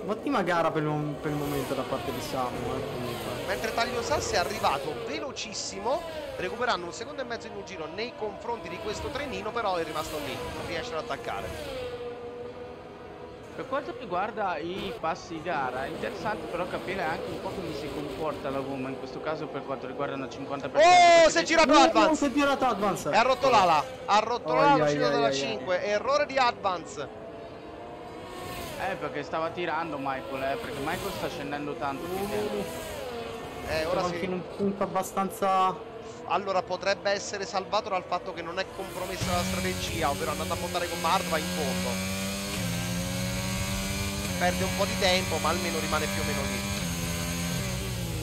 [SPEAKER 2] Ottima gara per il, per il momento da parte di Samu, eh.
[SPEAKER 1] Mentre Taglio Sassi è arrivato velocissimo, recuperando un secondo e mezzo in un giro nei confronti di questo trenino, però è rimasto lì, non riesce ad attaccare.
[SPEAKER 3] Per quanto riguarda i passi gara, è interessante però capire anche un po' come si comporta la gomma, in questo caso per quanto riguarda una 50%.
[SPEAKER 1] Oh, si è
[SPEAKER 3] se-
[SPEAKER 1] girato Advance!
[SPEAKER 2] si è tirato Advance!
[SPEAKER 1] E ha rotto l'ala, ha rotto l'ala
[SPEAKER 2] Ai,
[SPEAKER 1] l'uscita
[SPEAKER 2] ai,
[SPEAKER 1] 5, errore di Advance.
[SPEAKER 3] Eh, perché stava tirando Michael, eh, perché Michael sta scendendo tanto. dentro.
[SPEAKER 1] Eh, ora
[SPEAKER 2] anche
[SPEAKER 1] sì.
[SPEAKER 2] in un punto abbastanza...
[SPEAKER 1] Allora potrebbe essere salvato dal fatto che non è compromessa la strategia, ovvero andando a montare con Hardva in fondo. Perde un po' di tempo, ma almeno rimane più o meno lì.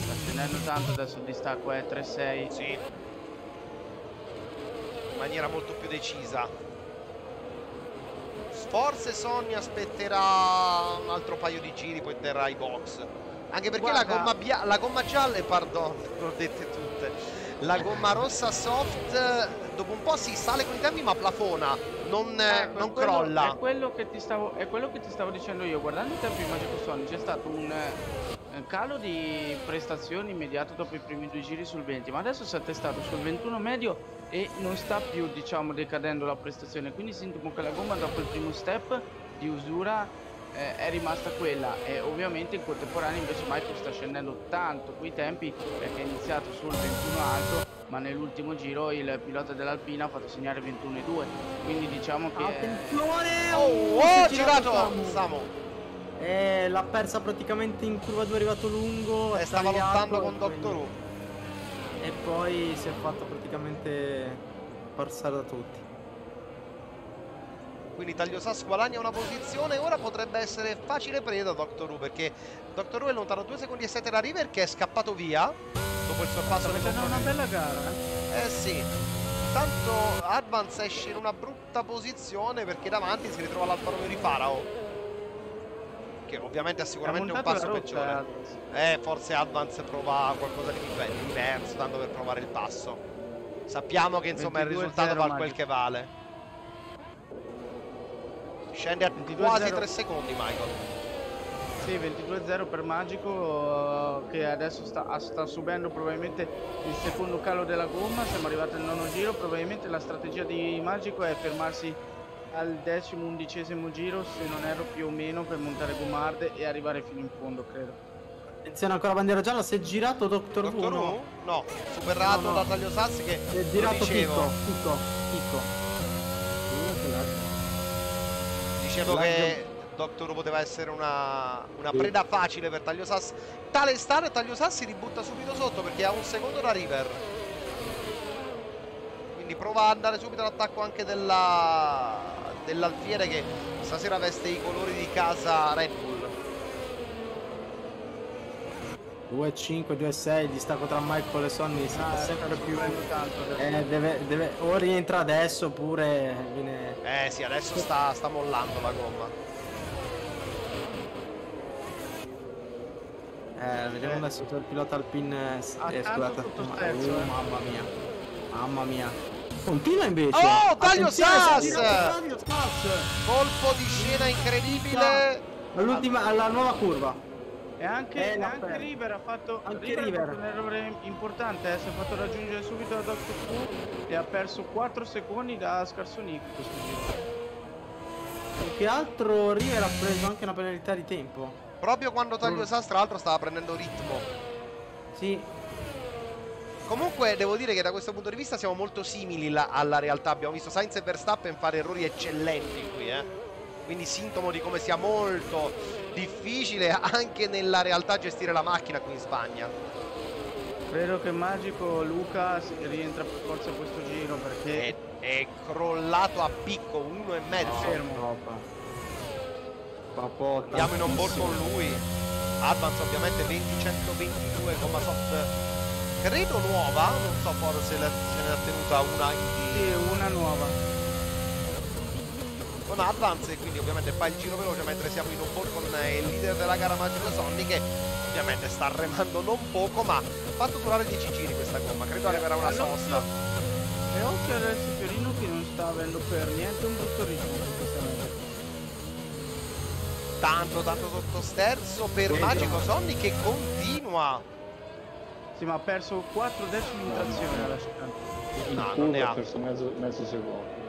[SPEAKER 3] Sta scendendo tanto, adesso il distacco è 3-6.
[SPEAKER 1] Sì. In maniera molto più decisa. Forse Sonny aspetterà un altro paio di giri, poi terrà i box. Anche perché la gomma, bia- la gomma gialla, eh, pardon, [laughs] l'ho dette tutte. La gomma rossa soft dopo un po' si sale con i tempi ma plafona, non, eh,
[SPEAKER 3] Ecco,
[SPEAKER 1] non
[SPEAKER 3] quello-
[SPEAKER 1] crolla.
[SPEAKER 3] È quello, che ti stavo, è quello che ti stavo dicendo io. Guardando i tempi di Magico Sony c'è stato un eh, calo di prestazioni immediato dopo i primi due giri sul 20, ma adesso si è attestato sul 21 medio e non sta più, diciamo, decadendo la prestazione. Quindi sentiamo che la gomma dopo il primo step di usura eh, è rimasta quella e ovviamente in contemporanea invece Michael sta scendendo tanto quei tempi perché è iniziato sul 21 alto ma nell'ultimo giro il pilota dell'Alpina ha fatto segnare 21,2 quindi diciamo che
[SPEAKER 2] Attenzione!
[SPEAKER 1] Oh, oh,
[SPEAKER 2] è
[SPEAKER 1] girato!
[SPEAKER 2] Samu.
[SPEAKER 1] Samu.
[SPEAKER 2] Eh, l'ha persa praticamente in curva 2 è arrivato lungo.
[SPEAKER 1] E stava lottando
[SPEAKER 2] e
[SPEAKER 1] con Doctor Who.
[SPEAKER 2] E poi si è fatto praticamente passare da tutti.
[SPEAKER 1] Quindi Taglio Sass guadagna una posizione ora potrebbe essere facile preda Doctor Who perché Doctor Who è lontano 2 secondi e 7 da River che è scappato via dopo il sorpasso
[SPEAKER 3] facendo una bella gara eh.
[SPEAKER 1] Eh sì Tanto Advance esce in una brutta posizione perché davanti si ritrova l'Alfa Romeo di Farao che ovviamente ha sicuramente un passo peggiore. Eh, forse Advance prova qualcosa di dive- diverso, tanto per provare il passo. Sappiamo che insomma il
[SPEAKER 3] 22-0
[SPEAKER 1] risultato vale quel che vale. Scende a
[SPEAKER 3] 22-0.
[SPEAKER 1] quasi 3 secondi, Michael.
[SPEAKER 3] Sì, 22-0 per Magico eh, che adesso sta, sta subendo probabilmente il secondo calo della gomma, siamo arrivati al nono giro, probabilmente la strategia di Magico è fermarsi al decimo, undicesimo giro, se non erro più o meno, per montare gommarde e arrivare fino in fondo, credo.
[SPEAKER 2] Attenzione ancora bandiera gialla, si è girato. Who,
[SPEAKER 1] Dottor
[SPEAKER 2] no?
[SPEAKER 1] Who? No, superato
[SPEAKER 2] No, no.
[SPEAKER 1] da Taglio Sassi che
[SPEAKER 2] Si è girato
[SPEAKER 1] dicevo.
[SPEAKER 2] Picco, Picco, Picco.
[SPEAKER 1] Dicevo che Doctor Who poteva essere una, una preda facile per Taglio Sassi. Tale sta e Taglio Sassi ributta subito sotto perché ha un secondo da River. Quindi prova ad andare subito all'attacco anche della, dell'Alfiere che stasera veste i colori di casa Red Bull.
[SPEAKER 2] 2-5, 2-6, il distacco tra Michael e Sonny
[SPEAKER 3] Ah,
[SPEAKER 2] sempre più...
[SPEAKER 3] tanto.
[SPEAKER 2] Eh, deve, deve, o rientra adesso oppure viene...
[SPEAKER 1] Eh sì, adesso sta, sta mollando la gomma.
[SPEAKER 2] Eh, vediamo adesso il pilota alpin... eh, eh,
[SPEAKER 3] tanto
[SPEAKER 2] scusate. Uh,
[SPEAKER 3] eh.
[SPEAKER 2] mamma mia. Mamma mia. Continua invece.
[SPEAKER 1] Oh,
[SPEAKER 2] è Taglio Sass!
[SPEAKER 1] Colpo di scena incredibile.
[SPEAKER 2] All'ultima, alla nuova curva.
[SPEAKER 3] E anche,
[SPEAKER 2] Eh,
[SPEAKER 3] anche
[SPEAKER 2] perso.
[SPEAKER 3] River ha fatto,
[SPEAKER 2] Anche
[SPEAKER 3] River
[SPEAKER 2] River.
[SPEAKER 3] un errore importante, eh, si è fatto raggiungere subito da Dr. Q e ha perso 4 secondi da Scarsonic questo giro.
[SPEAKER 2] Che altro River ha preso anche una penalità di tempo.
[SPEAKER 1] Proprio quando. Taglio Sass, tra l'altro, stava prendendo ritmo.
[SPEAKER 2] Sì,
[SPEAKER 1] Comunque devo dire che da questo punto di vista siamo molto simili la- alla realtà. Abbiamo visto Sainz e Verstappen fare errori eccellenti qui, eh. Quindi sintomo di come sia molto difficile anche nella realtà gestire la macchina qui in Spagna.
[SPEAKER 3] Credo che Magico Luca si- rientra per forza questo giro perché
[SPEAKER 1] È, è crollato a picco, uno e mezzo.
[SPEAKER 3] fermo.
[SPEAKER 2] troppa. Troppo
[SPEAKER 1] Andiamo in on board
[SPEAKER 2] tantissimo.
[SPEAKER 1] con lui. Advance ovviamente 20-122 gomma soft. Credo nuova, non so forse se ne ha tenuta una in
[SPEAKER 3] Sì, una nuova.
[SPEAKER 1] Con Advance e quindi ovviamente fa il giro veloce mentre siamo in un board con eh, il leader della gara Magico Sonny che ovviamente sta remando non poco ma ha fatto durare 10 giri questa gomma, credo arriverà una sosta.
[SPEAKER 3] E occhio adesso Fiorino che non sta avendo per niente un brutto ritmo.
[SPEAKER 1] Tanto tanto sottosterzo per
[SPEAKER 2] Dentro.
[SPEAKER 1] Magico Sonny che continua.
[SPEAKER 3] Sì, ma ha perso 4 decimi in trazione alla.
[SPEAKER 4] Il
[SPEAKER 1] No, non ne ha.
[SPEAKER 4] ha perso mezzo, mezzo secondo.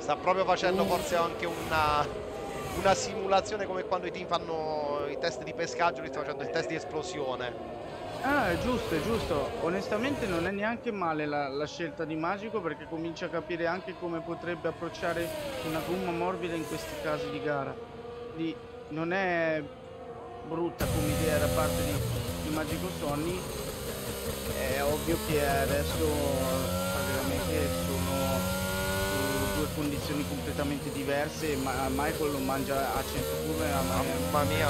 [SPEAKER 1] Sta proprio facendo forse anche una, una simulazione come quando i team fanno i test di pescaggio, lui sta facendo il test di esplosione.
[SPEAKER 3] Ah, è giusto, è giusto. Onestamente non è neanche male la, la scelta di Magico perché comincia a capire anche come potrebbe approcciare una gomma morbida in questi casi di gara. Quindi non è brutta come idea da parte di, di Magico Sonny. È ovvio che adesso praticamente sono su condizioni completamente diverse, ma Michael lo mangia a 100 curve a
[SPEAKER 1] Mamma mia.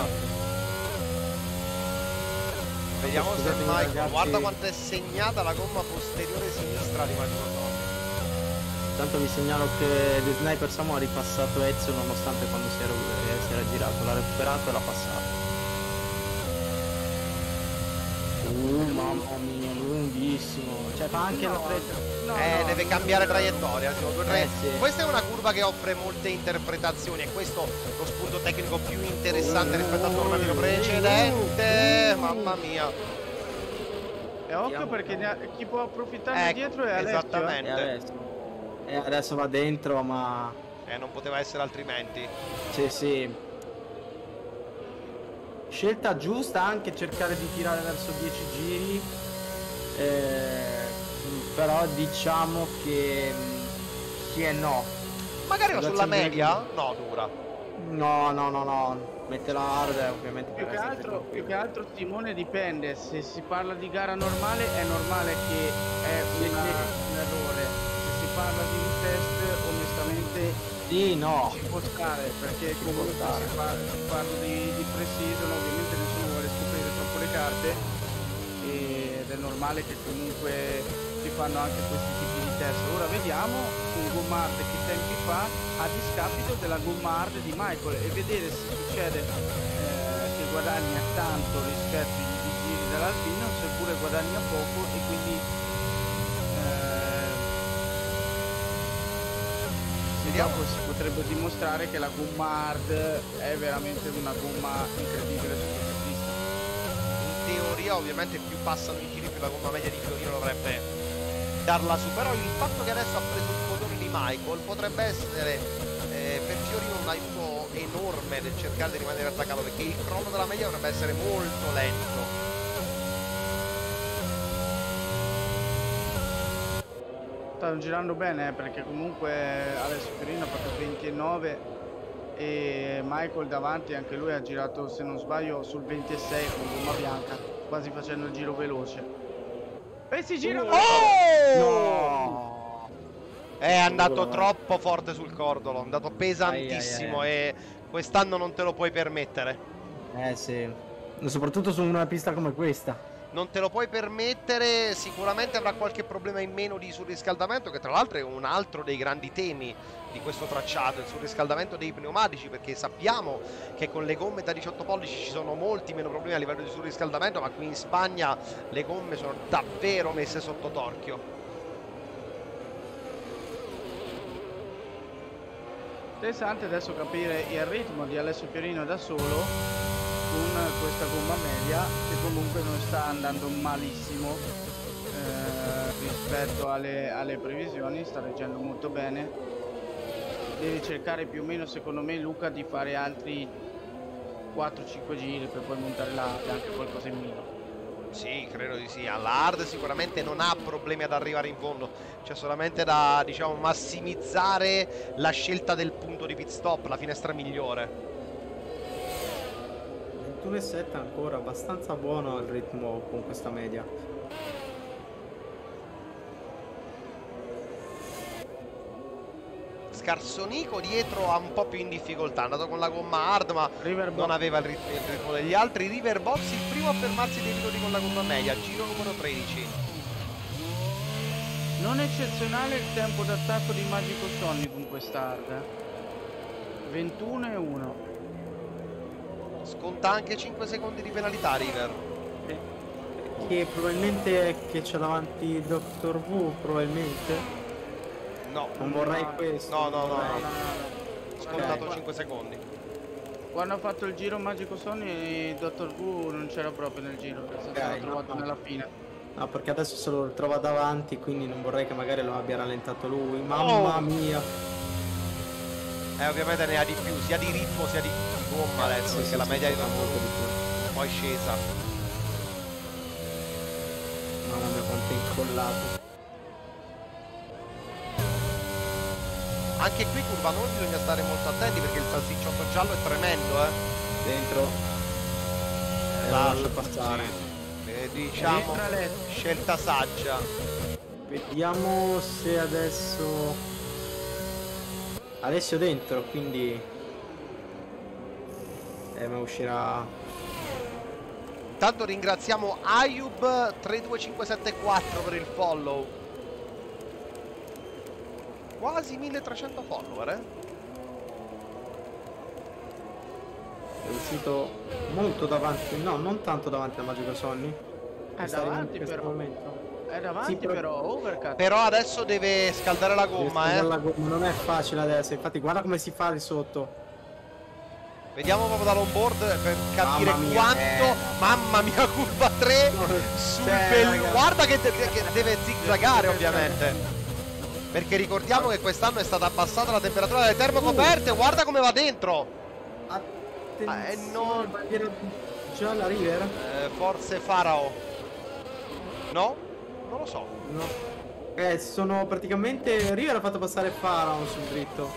[SPEAKER 1] Vediamo se Michael,
[SPEAKER 2] ragazzi.
[SPEAKER 1] guarda quanto è segnata la gomma posteriore sinistra di Sonny.
[SPEAKER 2] Intanto vi segnalo che The Sniper Samu ha ripassato Ezio nonostante quando si era, eh, si era girato, l'ha recuperato e l'ha passato. Uh, mamma mia, lunghissimo. Cioè fa anche la fretta.
[SPEAKER 3] No,
[SPEAKER 1] eh,
[SPEAKER 3] no,
[SPEAKER 1] deve
[SPEAKER 3] no.
[SPEAKER 1] cambiare traiettoria. tra-
[SPEAKER 2] Eh, sì.
[SPEAKER 1] Questa è una curva che offre molte interpretazioni e questo lo spunto tecnico più interessante rispetto al tornantino precedente. Mamma mia.
[SPEAKER 3] E occhio perché ne ha- chi può approfittarne
[SPEAKER 1] Ecco,
[SPEAKER 3] dietro è Alessio. eh.
[SPEAKER 2] E
[SPEAKER 1] esattamente.
[SPEAKER 2] adesso. E adesso va dentro, ma.
[SPEAKER 1] Eh, non poteva essere altrimenti.
[SPEAKER 2] Sì, sì. Scelta giusta anche cercare di tirare verso 10 giri. eh, però diciamo che mm, sì e no.
[SPEAKER 1] Magari va
[SPEAKER 2] Grazie
[SPEAKER 1] sulla media? No, dura.
[SPEAKER 2] No, no, no, no. Mette la hard ovviamente
[SPEAKER 3] Più
[SPEAKER 2] per
[SPEAKER 3] che, altro, più che altro Simone dipende, se si parla di gara normale è normale che è un errore, se si parla di
[SPEAKER 2] Sì, no.
[SPEAKER 3] ci può stare perché comunque si parla, si parla di, di pre-season ovviamente nessuno vuole scoprire troppo le carte ed è normale che comunque si fanno anche questi tipi di test. Ora vediamo un Gommard che tempi fa a discapito della Gommard di Michael e vedere se succede eh, guadagna tanto rispetto ai giri dall'Alpino, seppure guadagna poco e quindi eh, sì,
[SPEAKER 1] Vediamo.
[SPEAKER 3] si potrebbe dimostrare che la gomma hard è veramente una gomma incredibile su questa pista.
[SPEAKER 1] in teoria ovviamente più passano i giri più la gomma media di Fiorino dovrebbe darla su però il fatto che adesso ha preso il motore di Michael potrebbe essere eh, per Fiorino un aiuto enorme nel cercare di rimanere attaccato perché il crono della media dovrebbe essere molto lento
[SPEAKER 3] Stanno girando bene eh, perché comunque adesso Fiorino ha fatto 29 e Michael davanti anche lui ha girato se non sbaglio sul 26 con gomma bianca quasi facendo il giro veloce e si gira
[SPEAKER 1] oh
[SPEAKER 2] No!
[SPEAKER 1] è andato troppo forte sul cordolo è andato pesantissimo
[SPEAKER 2] Ai, ai,
[SPEAKER 1] e quest'anno non te lo puoi permettere
[SPEAKER 2] Eh sì. Soprattutto su una pista come questa.
[SPEAKER 1] Non te lo puoi permettere, sicuramente avrà qualche problema in meno di surriscaldamento, che tra l'altro è un altro dei grandi temi di questo tracciato, il surriscaldamento dei pneumatici, perché sappiamo che con le gomme da 18 pollici ci sono molti meno problemi a livello di surriscaldamento, ma qui in Spagna le gomme sono davvero messe sotto torchio.
[SPEAKER 3] interessante adesso capire il ritmo di Alessio Fiorino da solo con questa gomma media che comunque non sta andando malissimo eh, rispetto alle, alle previsioni sta reggendo molto bene deve cercare più o meno secondo me Luca di fare altri 4-5 giri per poi montare la anche qualcosa in meno
[SPEAKER 1] Sì, credo di sì. Alla hard sicuramente non ha problemi ad arrivare in fondo, c'è solamente da diciamo massimizzare la scelta del punto di pit stop, la finestra migliore.
[SPEAKER 2] 21,7 ancora abbastanza buono il ritmo con questa media.
[SPEAKER 1] Scarsonico dietro ha un po' più in difficoltà, è andato con la gomma hard ma non aveva il ritmo, il ritmo degli altri. River Box il primo a fermarsi dei piloti con la gomma media, giro numero 13.
[SPEAKER 3] Non eccezionale il tempo d'attacco di Magico Sonny con quest'hard. eh. 21 e 1.
[SPEAKER 1] Sconta anche 5 secondi di penalità River.
[SPEAKER 2] Che probabilmente che c'è davanti il Dr. V, probabilmente.
[SPEAKER 1] No,
[SPEAKER 2] Non vorrei questo.
[SPEAKER 1] No, no, no,
[SPEAKER 2] vorrei.
[SPEAKER 1] no.
[SPEAKER 3] no.
[SPEAKER 1] scontato
[SPEAKER 3] Ok.
[SPEAKER 1] 5 secondi.
[SPEAKER 3] Quando ha fatto il giro Magico Sonny, il Dottor V non c'era proprio nel giro, nel senso
[SPEAKER 2] Ok,
[SPEAKER 3] l'ho trovato
[SPEAKER 2] no.
[SPEAKER 3] nella fine.
[SPEAKER 2] No, perché adesso se lo trova davanti, quindi non vorrei che magari lo abbia rallentato lui. Mamma
[SPEAKER 1] Oh!
[SPEAKER 2] mia.
[SPEAKER 1] Eh, ovviamente ne ha di più, sia di ritmo sia di, gomma adesso,
[SPEAKER 2] Sì,
[SPEAKER 1] perché
[SPEAKER 2] sì,
[SPEAKER 1] la
[SPEAKER 2] sì,
[SPEAKER 1] media
[SPEAKER 2] sì, molto di più.
[SPEAKER 1] poi scesa.
[SPEAKER 2] Mamma mia quanto è incollato.
[SPEAKER 1] Anche qui curva nord bisogna stare molto attenti perché il salsicciotto giallo è tremendo, eh.
[SPEAKER 2] Dentro. E
[SPEAKER 1] La-
[SPEAKER 2] lascia passare.
[SPEAKER 1] Eh, diciamo scelta saggia.
[SPEAKER 2] Vediamo se adesso Alessio dentro, quindi eh, ma uscirà
[SPEAKER 1] Intanto ringraziamo Ayub 32574 per il follow. Quasi 1300 follower, eh.
[SPEAKER 2] è uscito molto davanti, no, non tanto davanti al Magico Sonny.
[SPEAKER 3] È davanti però.
[SPEAKER 2] momento.
[SPEAKER 3] È davanti
[SPEAKER 2] Sì, però-
[SPEAKER 3] però, overcut.
[SPEAKER 1] Però adesso deve scaldare la gomma,
[SPEAKER 2] Deve
[SPEAKER 1] eh.
[SPEAKER 2] la gomma, Non è facile adesso, infatti guarda come si fa lì sotto.
[SPEAKER 1] Vediamo proprio dall'onboard per capire
[SPEAKER 2] Mamma mia,
[SPEAKER 1] quanto.
[SPEAKER 2] eh.
[SPEAKER 1] Mamma mia, curva 3 sul
[SPEAKER 2] Cioè,
[SPEAKER 1] bel-
[SPEAKER 2] ragazzi.
[SPEAKER 1] Guarda che, de- che deve zigzagare, ovviamente. Perché ricordiamo che quest'anno è stata abbassata la temperatura delle termocoperte. Guarda come va dentro.
[SPEAKER 2] Attenzione,
[SPEAKER 1] Ah, eh, no.
[SPEAKER 2] bandiera gialla River?
[SPEAKER 1] Eh, forse Farao. No? Non lo so.
[SPEAKER 2] No. Eh, sono praticamente. River ha fatto passare Pharaon sul dritto.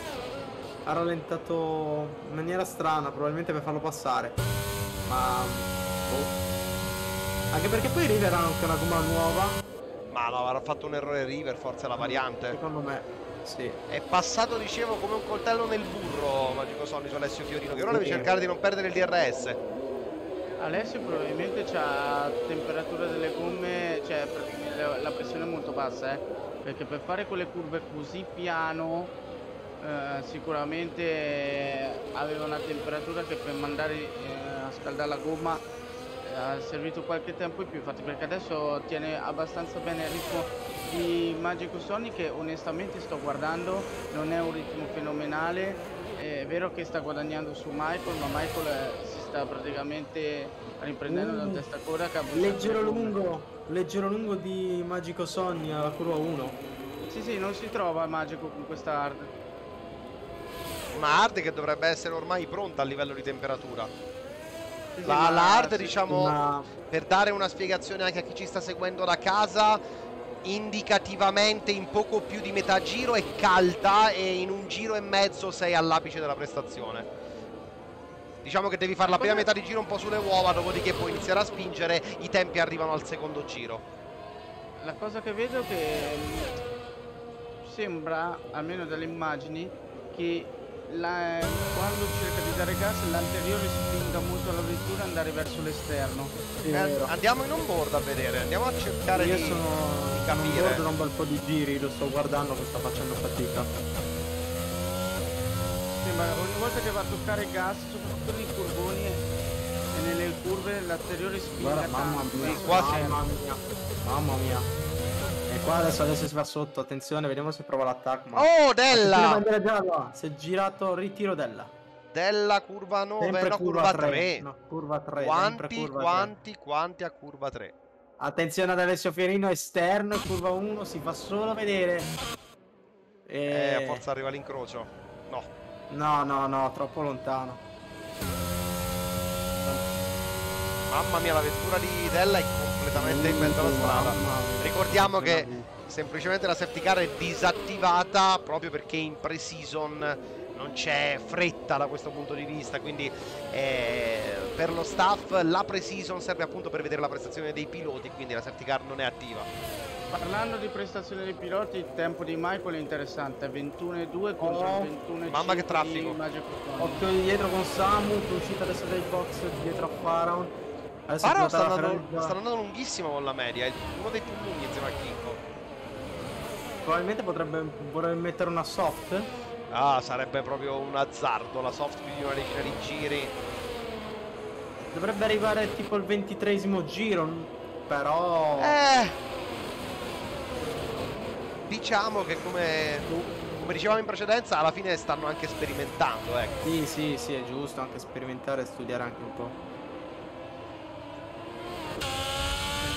[SPEAKER 2] Ha rallentato in maniera strana, probabilmente per farlo passare. Ma. boh. Anche perché poi River ha anche una gomma nuova.
[SPEAKER 1] Ma no, avrà fatto un errore River, forse la variante.
[SPEAKER 2] Secondo me. Sì.
[SPEAKER 1] È passato, dicevo, come un coltello nel burro Magico Sonny su Alessio Fiorino, che ora deve cercare di non perdere il DRS.
[SPEAKER 3] Alessio probabilmente c'ha temperatura delle gomme, cioè la pressione è molto bassa, eh. Perché per fare quelle curve così piano eh, sicuramente aveva una temperatura che per mandare eh, a scaldare la gomma eh, ha servito qualche tempo in più, infatti perché adesso tiene abbastanza bene il ritmo di Magico Sony che onestamente sto guardando, non è un ritmo fenomenale, è vero che sta guadagnando su Michael, ma Michael eh, si sta praticamente riprendendo da che ha bruciato
[SPEAKER 2] Leggero lungo, leggero lungo di Magico Sogni alla curva 1.
[SPEAKER 3] Sì sì, non si trova Magico con questa hard.
[SPEAKER 1] Una hard che dovrebbe essere ormai pronta a livello di temperatura. La, la hard, diciamo,
[SPEAKER 2] Ma
[SPEAKER 1] per dare una spiegazione anche a chi ci sta seguendo da casa, indicativamente in poco più di metà giro è calda e in un giro e mezzo sei all'apice della prestazione. Diciamo che devi fare la prima metà di giro un po' sulle uova, dopodiché puoi iniziare a spingere, i tempi arrivano al secondo giro.
[SPEAKER 3] La cosa che vedo è che mm, sembra, almeno dalle immagini, che la- quando cerca di dare gas l'anteriore spinga molto la vettura andare verso l'esterno.
[SPEAKER 1] Eh, andiamo in on board a vedere, andiamo a cercare
[SPEAKER 2] Io
[SPEAKER 1] di,
[SPEAKER 2] sono
[SPEAKER 1] di capire.
[SPEAKER 2] board da un bel po' di giri, lo sto guardando che sta facendo fatica.
[SPEAKER 3] Sembra ogni volta che va a toccare gas, soprattutto nei curvoni e e nelle curve l'anteriore spinga
[SPEAKER 2] Guarda, mamma mia,
[SPEAKER 1] quasi-
[SPEAKER 2] mamma mia, mamma mia. E qua adesso, adesso si va sotto, attenzione, vediamo se prova l'attacco. Ma...
[SPEAKER 1] Oh, Della!
[SPEAKER 2] gialla, si è girato, ritiro Della.
[SPEAKER 1] Della curva 9,
[SPEAKER 2] Sempre
[SPEAKER 1] no,
[SPEAKER 2] curva,
[SPEAKER 1] curva
[SPEAKER 2] 3.
[SPEAKER 1] 3.
[SPEAKER 2] No, curva 3. sempre
[SPEAKER 1] Quanti,
[SPEAKER 2] curva 3.
[SPEAKER 1] quanti, quanti a curva 3?
[SPEAKER 2] Attenzione ad Alessio Fierino esterno, curva 1, si fa solo vedere. E...
[SPEAKER 1] Eh, a forza arriva l'incrocio. No.
[SPEAKER 2] No, no, no, troppo lontano.
[SPEAKER 1] Mamma mia, la vettura di Della è completamente in mezzo alla strada. Ricordiamo che semplicemente la safety car è disattivata proprio perché in pre-season non c'è fretta da questo punto di vista, quindi eh, per lo staff la pre-season serve appunto per vedere la prestazione dei piloti, quindi la safety car non è attiva.
[SPEAKER 3] Parlando di prestazione dei piloti, il tempo di Michael è interessante, è 21,2 contro
[SPEAKER 2] Oh,
[SPEAKER 3] il 21,5
[SPEAKER 1] mamma che traffico.
[SPEAKER 2] Occhio di dietro con Samu, che è uscita adesso dai box dietro a Pharaon. Adesso è
[SPEAKER 1] sta andando, sta andando lunghissimo con la media, è uno dei più lunghi insieme a Kinko.
[SPEAKER 2] Probabilmente potrebbe vorrebbe mettere una soft.
[SPEAKER 1] Ah, sarebbe proprio un azzardo, la soft più di una decina di giri.
[SPEAKER 2] Dovrebbe arrivare tipo il ventitresimo giro. Però.
[SPEAKER 1] Eh. Diciamo che come, come dicevamo in precedenza, alla fine stanno anche sperimentando, ecco.
[SPEAKER 2] Sì, sì, sì, è giusto anche sperimentare e studiare anche un po'.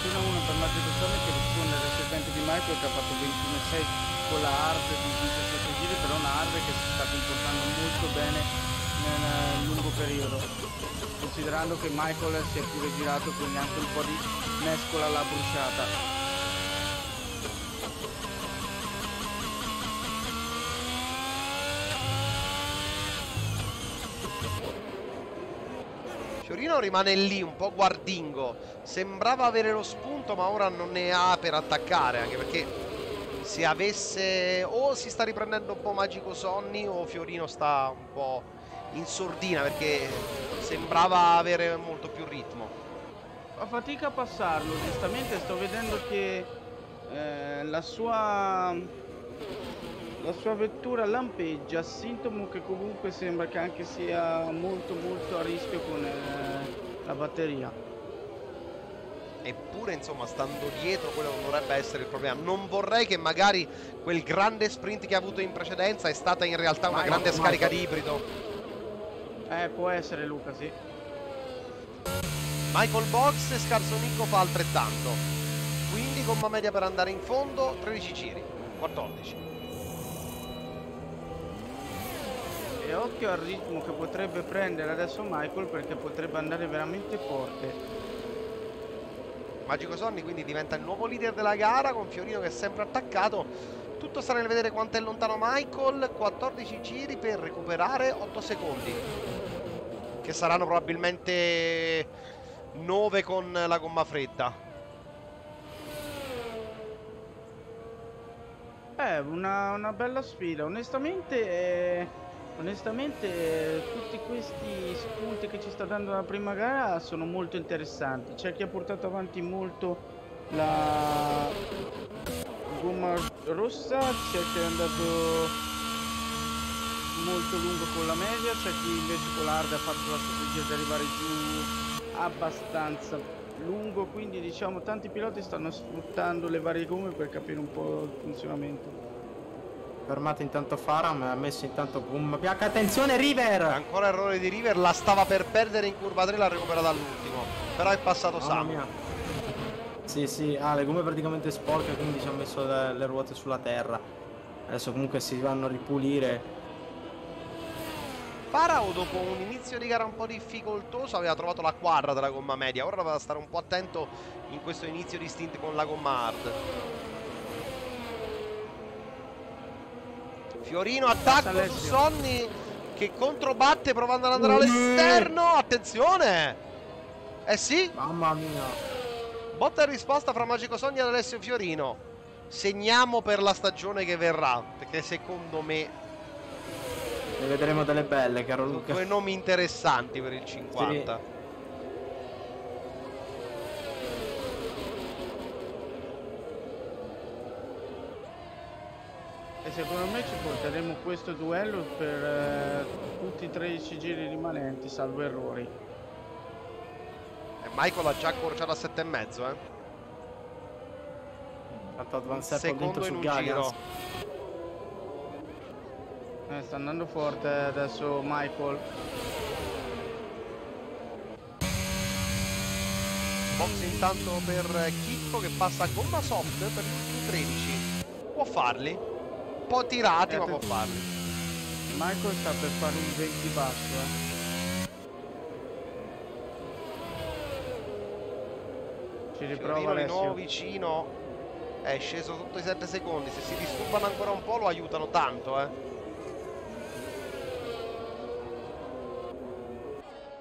[SPEAKER 3] 21-1 per Magico Sony che risponde al precedente di Michael che ha fatto 21-6 con la hard di 17 giri, però una hard che si sta comportando molto bene nel eh, lungo periodo. Considerando che Michael si è pure girato, quindi anche un po' di mescola l'ha bruciata.
[SPEAKER 1] Fiorino rimane lì un po' guardingo. Sembrava avere lo spunto, ma ora non ne ha per attaccare. Anche perché se avesse. O si sta riprendendo un po' Magico Sonny, o Fiorino sta un po' in sordina perché sembrava avere molto più ritmo.
[SPEAKER 3] Fa fatica a passarlo, onestamente sto vedendo che eh, la sua la sua vettura lampeggia, sintomo che comunque sembra che anche sia molto molto a rischio con eh, la batteria.
[SPEAKER 1] Eppure, insomma, stando dietro, quello non dovrebbe essere il problema. Non vorrei che magari quel grande sprint che ha avuto in precedenza è stata in realtà una
[SPEAKER 2] Vai,
[SPEAKER 1] grande
[SPEAKER 2] vai,
[SPEAKER 1] scarica
[SPEAKER 2] vai.
[SPEAKER 1] di ibrido.
[SPEAKER 3] Eh, può essere Luca, sì.
[SPEAKER 1] Michael Box e Scarsonico fa altrettanto. Quindi gomma media per andare in fondo, 13 giri, 14.
[SPEAKER 3] E occhio al ritmo che potrebbe prendere adesso Michael perché potrebbe andare veramente forte.
[SPEAKER 1] Magico Sonny quindi diventa il nuovo leader della gara con Fiorino che è sempre attaccato. Tutto sta nel vedere quanto è lontano Michael, 14 giri per recuperare 8 secondi. Che saranno probabilmente 9 con la gomma fredda.
[SPEAKER 3] Eh, una, una bella sfida. Onestamente, eh, onestamente eh, tutti questi spunti che ci sta dando la prima gara sono molto interessanti. C'è chi ha portato avanti molto la gomma rossa, c'è chi è andato molto lungo con la media, c'è chi invece con l'hard ha fatto la strategia di arrivare giù abbastanza lungo, quindi diciamo tanti piloti stanno sfruttando le varie gomme per capire un po' il funzionamento.
[SPEAKER 2] Fermato intanto Faram, ha messo intanto gomma bianca. Attenzione River!
[SPEAKER 1] Ancora errore di River, la stava per perdere in curva 3, l'ha recuperata all'ultimo. Però è passato
[SPEAKER 2] Mamma
[SPEAKER 1] Sam.
[SPEAKER 2] mia. Sì, sì, ha le gomme praticamente sporche, quindi ci ha messo le, le ruote sulla terra. Adesso comunque si vanno a ripulire.
[SPEAKER 1] Farao dopo un inizio di gara un po' difficoltoso aveva trovato la quadra della gomma media, ora doveva stare un po' attento in questo inizio di stint con la gomma hard. Fiorino attacco su. Sonny che controbatte provando ad andare all'esterno, attenzione! Eh sì,
[SPEAKER 2] Mamma mia.
[SPEAKER 1] botta e risposta fra Magico Sogni ed Alessio Fiorino. Segniamo per la stagione che verrà, perché secondo me
[SPEAKER 2] Ne vedremo delle belle, caro Luca.
[SPEAKER 1] due nomi interessanti per il 50.
[SPEAKER 3] E secondo me ci porteremo questo duello per eh, tutti i 13 giri rimanenti, salvo errori.
[SPEAKER 1] E Michael ha già accorciato a 7,5 eh.
[SPEAKER 2] Tanto Advance Apple dentro
[SPEAKER 1] Secondo
[SPEAKER 2] su
[SPEAKER 1] in un
[SPEAKER 2] Gallians.
[SPEAKER 1] giro.
[SPEAKER 3] Eh, sta andando forte adesso Michael.
[SPEAKER 1] Box intanto per Chicco che passa a gomma soft per il 13. Può farli. Un po' tirati, ma può farli.
[SPEAKER 3] Michael sta per fare un 20 basso. Eh. Ci riprova
[SPEAKER 1] di nuovo
[SPEAKER 3] Alessio.
[SPEAKER 1] vicino. È sceso sotto i 7 secondi. Se si disturbano ancora un po' lo aiutano tanto, eh.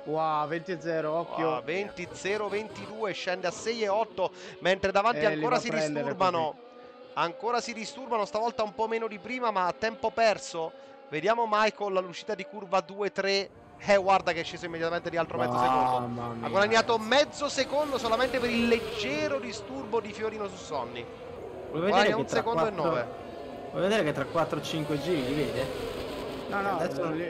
[SPEAKER 3] Wow, 20-0, occhio.
[SPEAKER 1] Ah, 20-0-22 scende a 6 e 8 mentre davanti
[SPEAKER 3] Eh,
[SPEAKER 1] ancora si disturbano ancora si disturbano stavolta un po' meno di prima ma a tempo perso. Vediamo Michael all'uscita di curva 2-3 eh guarda che è sceso immediatamente di altro mezzo secondo. ha guadagnato mezzo secondo solamente per il leggero disturbo di Fiorino su Sonny
[SPEAKER 2] Vuoi
[SPEAKER 1] guadagna
[SPEAKER 2] vedere
[SPEAKER 1] un
[SPEAKER 2] che tra
[SPEAKER 1] secondo e
[SPEAKER 2] quattro-
[SPEAKER 1] 9
[SPEAKER 2] Vuoi vedere che tra 4-5 giri li vede?
[SPEAKER 3] No, no,
[SPEAKER 2] Adesso-
[SPEAKER 3] mm, li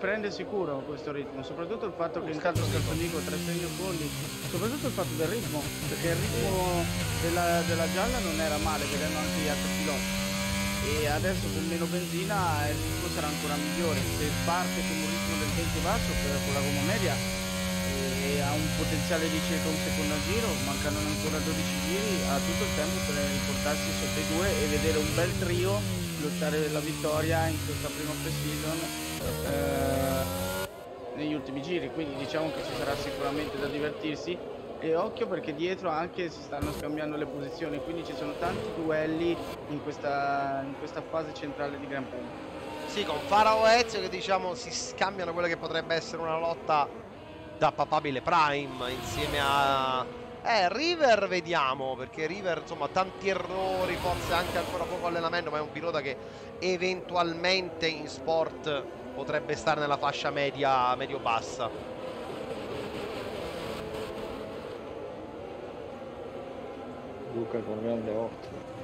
[SPEAKER 3] prende sicuro questo ritmo, soprattutto il fatto che
[SPEAKER 1] Uh,
[SPEAKER 3] intanto
[SPEAKER 1] scatto
[SPEAKER 3] Scalzonico 3 secondi, soprattutto il fatto del ritmo, perché il ritmo della, della gialla non era male, vedendo anche gli altri piloti. E adesso con meno benzina il ritmo sarà ancora migliore. Se parte con un ritmo del 20 basso con la gomma media e ha un potenziale di circa un secondo giro, mancano ancora 12 giri, ha tutto il tempo per riportarsi sotto i due e vedere un bel trio lottare la vittoria in questa prima pre-season eh, negli ultimi giri, quindi diciamo che ci sarà sicuramente da divertirsi e occhio perché dietro anche si stanno scambiando le posizioni, quindi ci sono tanti duelli in questa, in questa fase centrale di Gran Premio.
[SPEAKER 1] Sì, con Farao e Ezio che diciamo si scambiano quella che potrebbe essere una lotta da papabile prime insieme a eh, River vediamo perché River insomma tanti errori, forse anche ancora poco allenamento, ma è un pilota che eventualmente in sport potrebbe stare nella fascia media medio-bassa.
[SPEAKER 4] Luca con grande occhio.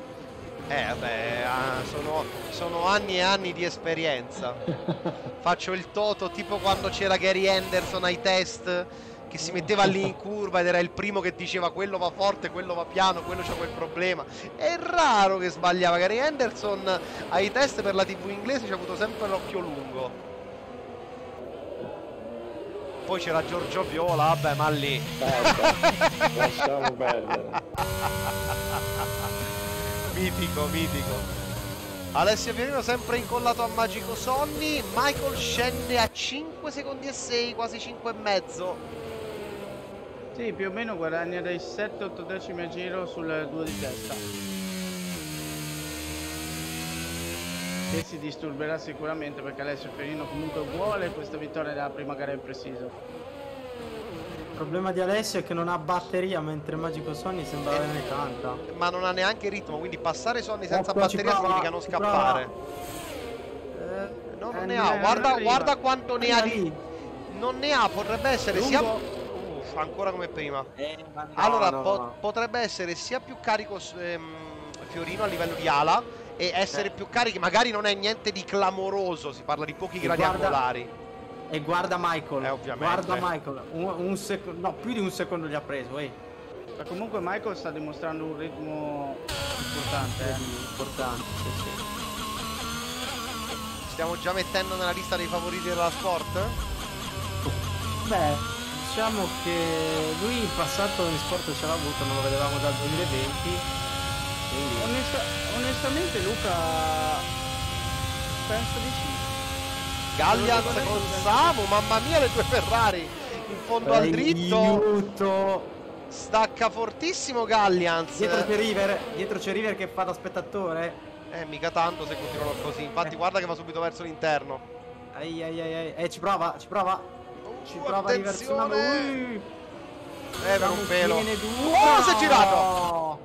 [SPEAKER 1] Eh vabbè, ah, sono, sono anni e anni di esperienza. [laughs] Faccio il toto tipo quando c'era Gary Henderson ai test che si metteva lì in curva ed era il primo che diceva quello va forte, quello va piano, quello c'ha quel problema. È raro che sbagliava. Gary Henderson ai test per la TV inglese ci ha avuto sempre l'occhio lungo. Poi c'era Giorgio Viola, vabbè, ma lì.
[SPEAKER 4] Basta, lasciamo perdere. [laughs]
[SPEAKER 1] Mitico, mitico. Alessio Fiorino sempre incollato a Magico Sonny. Michael scende a 5 secondi e 6, quasi 5 e mezzo.
[SPEAKER 3] Sì, più o meno guadagna dai 7-8 decimi a giro sul 2 di testa. Che si disturberà sicuramente perché Alessio Ferino comunque vuole questa vittoria della prima gara in preciso.
[SPEAKER 2] Il problema di Alessio è che non ha batteria, mentre Magico Sony sembra
[SPEAKER 1] Eh.
[SPEAKER 2] averne tanta.
[SPEAKER 1] Ma non ha neanche ritmo, quindi passare Sonny senza
[SPEAKER 2] ci
[SPEAKER 1] batteria
[SPEAKER 2] prova,
[SPEAKER 1] significa non scappare.
[SPEAKER 2] Eh,
[SPEAKER 1] No, non
[SPEAKER 3] Eh,
[SPEAKER 1] ne ha. Guarda,
[SPEAKER 3] arriva.
[SPEAKER 1] guarda quanto ne ha di.
[SPEAKER 2] lì.
[SPEAKER 1] Non ne ha, potrebbe essere sia.
[SPEAKER 3] Lungo.
[SPEAKER 1] Uff, ancora come prima.
[SPEAKER 2] Eh,
[SPEAKER 1] allora,
[SPEAKER 2] no,
[SPEAKER 1] po-
[SPEAKER 2] no.
[SPEAKER 1] potrebbe essere sia più carico ehm, Fiorino a livello di ala e essere
[SPEAKER 2] Eh.
[SPEAKER 1] più carichi. Magari non è niente di clamoroso, si parla di pochi
[SPEAKER 2] E
[SPEAKER 1] gradi
[SPEAKER 2] guarda-
[SPEAKER 1] angolari.
[SPEAKER 2] E guarda Michael.
[SPEAKER 1] Eh, ovviamente.
[SPEAKER 2] Guarda Michael. Un, un secondo. No, più di un secondo gli ha preso, ehi.
[SPEAKER 3] Ma comunque Michael sta dimostrando un ritmo importante. eh.
[SPEAKER 2] Importante, sì, sì.
[SPEAKER 1] Stiamo già mettendo nella lista dei favoriti della sport?
[SPEAKER 2] Beh, diciamo che lui in passato in sport ce l'ha avuto, non lo vedevamo dal 2020. Quindi
[SPEAKER 3] Onesta- onestamente Luca penso di sì. Dire
[SPEAKER 1] con Samu, mamma mia le due Ferrari in fondo al dritto.
[SPEAKER 2] Aiuto!
[SPEAKER 1] Stacca fortissimo Gallians.
[SPEAKER 2] Dietro c'è River, dietro c'è River che fa da spettatore.
[SPEAKER 1] Eh, mica tanto se continuano così. Infatti
[SPEAKER 2] Eh.
[SPEAKER 1] guarda che va subito verso l'interno.
[SPEAKER 2] Ai ai ai ai. Eh, ci prova, ci prova. Ci
[SPEAKER 1] Uh,
[SPEAKER 2] prova River Tsunami.
[SPEAKER 1] attenzione.
[SPEAKER 2] Ui.
[SPEAKER 1] Eh, per un pelo. Oh, si è girato.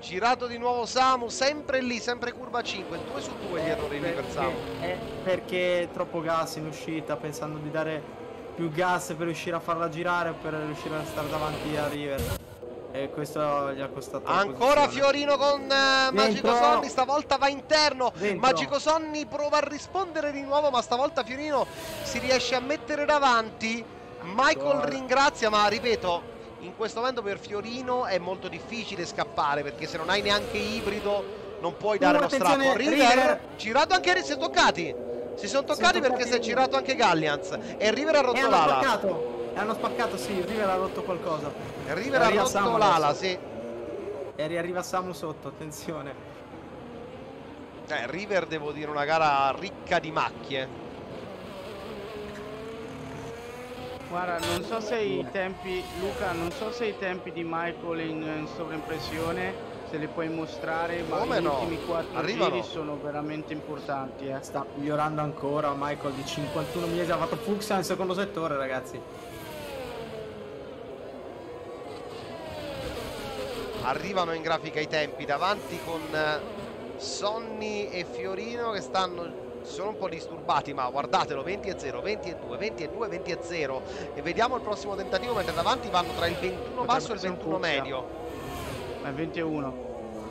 [SPEAKER 1] Girato di nuovo Samu, sempre lì, sempre curva 5. 2 su 2 gli errori lì per Samu.
[SPEAKER 2] Perché, troppo gas in uscita, pensando di dare più gas per riuscire a farla girare o per riuscire a stare davanti a River. E questo gli ha costato
[SPEAKER 1] Ancora. Fiorino con eh, Magico. Sonny, stavolta va interno.
[SPEAKER 2] Dentro.
[SPEAKER 1] Magico Sonny prova a rispondere di nuovo, ma stavolta Fiorino si riesce a mettere davanti. Michael
[SPEAKER 2] Ancora.
[SPEAKER 1] ringrazia, ma ripeto, in questo momento per Fiorino è molto difficile scappare perché se non hai neanche ibrido non puoi dare lo strappo. River,
[SPEAKER 2] River.
[SPEAKER 1] girato anche si sono toccati. Si sono toccati perché si è girato anche Gallians e River ha rotto
[SPEAKER 2] hanno
[SPEAKER 1] l'ala.
[SPEAKER 2] spaccato. E hanno spaccato, sì, River ha rotto qualcosa.
[SPEAKER 1] River ha rotto l'ala, sì.
[SPEAKER 2] E riarriva Samu sotto, attenzione.
[SPEAKER 1] Eh, River devo dire una gara ricca di macchie.
[SPEAKER 3] Guarda, non so se i tempi, Luca, non so se i tempi di Michael in, in sovraimpressione se li puoi mostrare, ma
[SPEAKER 1] Come
[SPEAKER 3] gli
[SPEAKER 1] no?
[SPEAKER 3] ultimi quattro
[SPEAKER 1] Arrivano.
[SPEAKER 3] giri sono veramente importanti, eh.
[SPEAKER 2] Sta migliorando ancora Michael di 51 mesi. Ha fatto Fuxia nel secondo settore, ragazzi.
[SPEAKER 1] Arrivano in grafica i tempi davanti con eh, Sonny e Fiorino che stanno si sono un po' disturbati ma guardatelo 20 e 0 20 e 2 20 e 2 20 e 0 e vediamo il prossimo tentativo mentre davanti vanno tra il 21 basso e il
[SPEAKER 3] essere un
[SPEAKER 1] 21
[SPEAKER 3] fucsia.
[SPEAKER 1] medio.
[SPEAKER 3] È 21.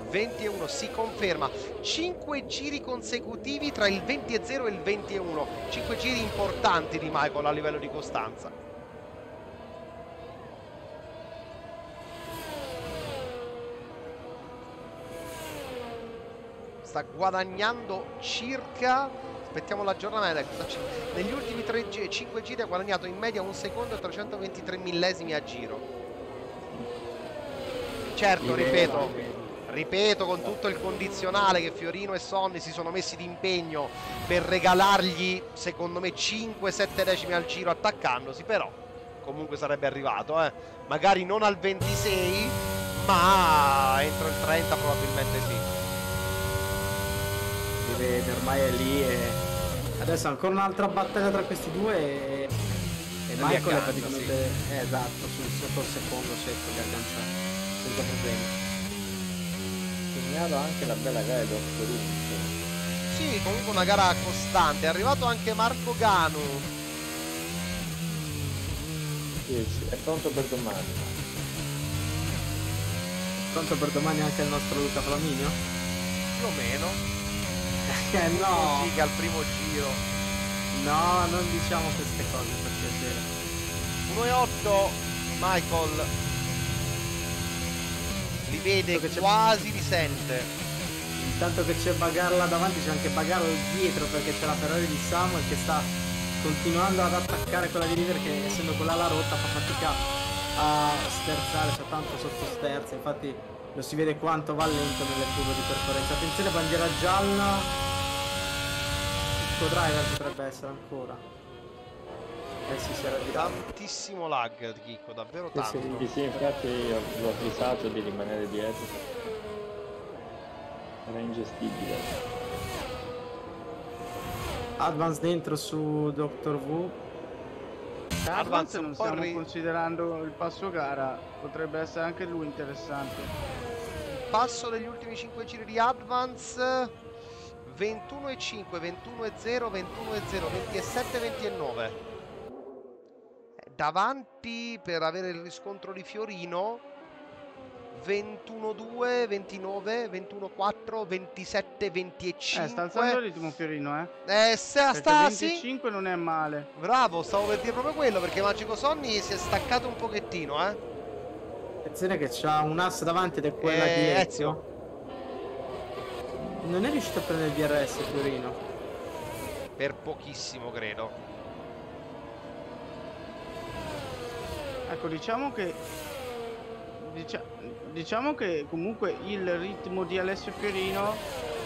[SPEAKER 1] 20 e 1 si conferma. 5 giri consecutivi tra il 20 e 0 e il 20 e 1 5 giri importanti di Michael a livello di costanza. Sta guadagnando circa aspettiamo l'aggiornamento negli ultimi 5 giri ha guadagnato in media un secondo e 323 millesimi a giro. Certo ripeto ripeto con tutto il condizionale che Fiorino e Sonny si sono messi d'impegno per regalargli secondo me 5-7 decimi al giro attaccandosi però comunque sarebbe arrivato eh. magari non al 26 ma entro il 30 probabilmente sì.
[SPEAKER 2] Ormai è lì e adesso ancora un'altra battaglia tra questi due e, e Michael è praticamente eh, esatto sul sotto il secondo secco che aggancia senza problemi.
[SPEAKER 4] Segnalo anche la bella gara di Dottor Unto.
[SPEAKER 1] Sì, comunque una gara costante. È arrivato anche Marco Ganu.
[SPEAKER 4] Sì, sì, è pronto per domani.
[SPEAKER 2] Pronto per domani anche il nostro Luca Flaminio?
[SPEAKER 1] Più o meno.
[SPEAKER 2] Eh [laughs] no,
[SPEAKER 1] che al primo giro.
[SPEAKER 2] no, non diciamo queste cose per piacere.
[SPEAKER 1] 1,8 Michael. Li vede quasi, li sente.
[SPEAKER 2] Intanto che c'è Bagarla davanti c'è anche Bagarla dietro perché c'è la Ferrari di Samuel che sta continuando ad attaccare quella di River che essendo quella la rotta fa fatica a sterzare, c'è tanto sotto sterza, infatti lo si vede quanto va lento nelle curve di percorrenza. Attenzione bandiera gialla, il driver potrebbe essere ancora. Eh sì, si era girato.
[SPEAKER 1] Tantissimo lag, Chicco, davvero
[SPEAKER 2] Sì, sì,
[SPEAKER 1] tanto.
[SPEAKER 4] Sì, sì, infatti io l'ho avvisato di rimanere dietro. Era ingestibile.
[SPEAKER 2] Advance dentro su Dr. V.
[SPEAKER 1] Advance
[SPEAKER 3] non stiamo
[SPEAKER 1] ri-
[SPEAKER 3] considerando il passo gara, potrebbe essere anche lui interessante.
[SPEAKER 1] Passo degli ultimi 5 giri di Advance. 21 e 5, 21 e 0, 21 e 0, 27, 20 e 9. Eh, Davanti per avere il riscontro di Fiorino. 21-2, 29, 21-4, 27, 25.
[SPEAKER 3] Eh, sta alzando il ritmo Fiorino, eh.
[SPEAKER 1] Eh, sta, sta, sì.
[SPEAKER 3] 25 non è male.
[SPEAKER 1] Bravo, stavo per dire proprio quello perché Magico Sonny si è staccato un pochettino, eh.
[SPEAKER 2] Attenzione che c'ha un ass davanti ed è quella
[SPEAKER 1] Eh,
[SPEAKER 2] di
[SPEAKER 1] Ezio.
[SPEAKER 2] Non è riuscito a prendere il DRS Fiorino.
[SPEAKER 1] Per pochissimo, credo.
[SPEAKER 3] Ecco, diciamo che dicia- diciamo che comunque il ritmo di Alessio Fiorino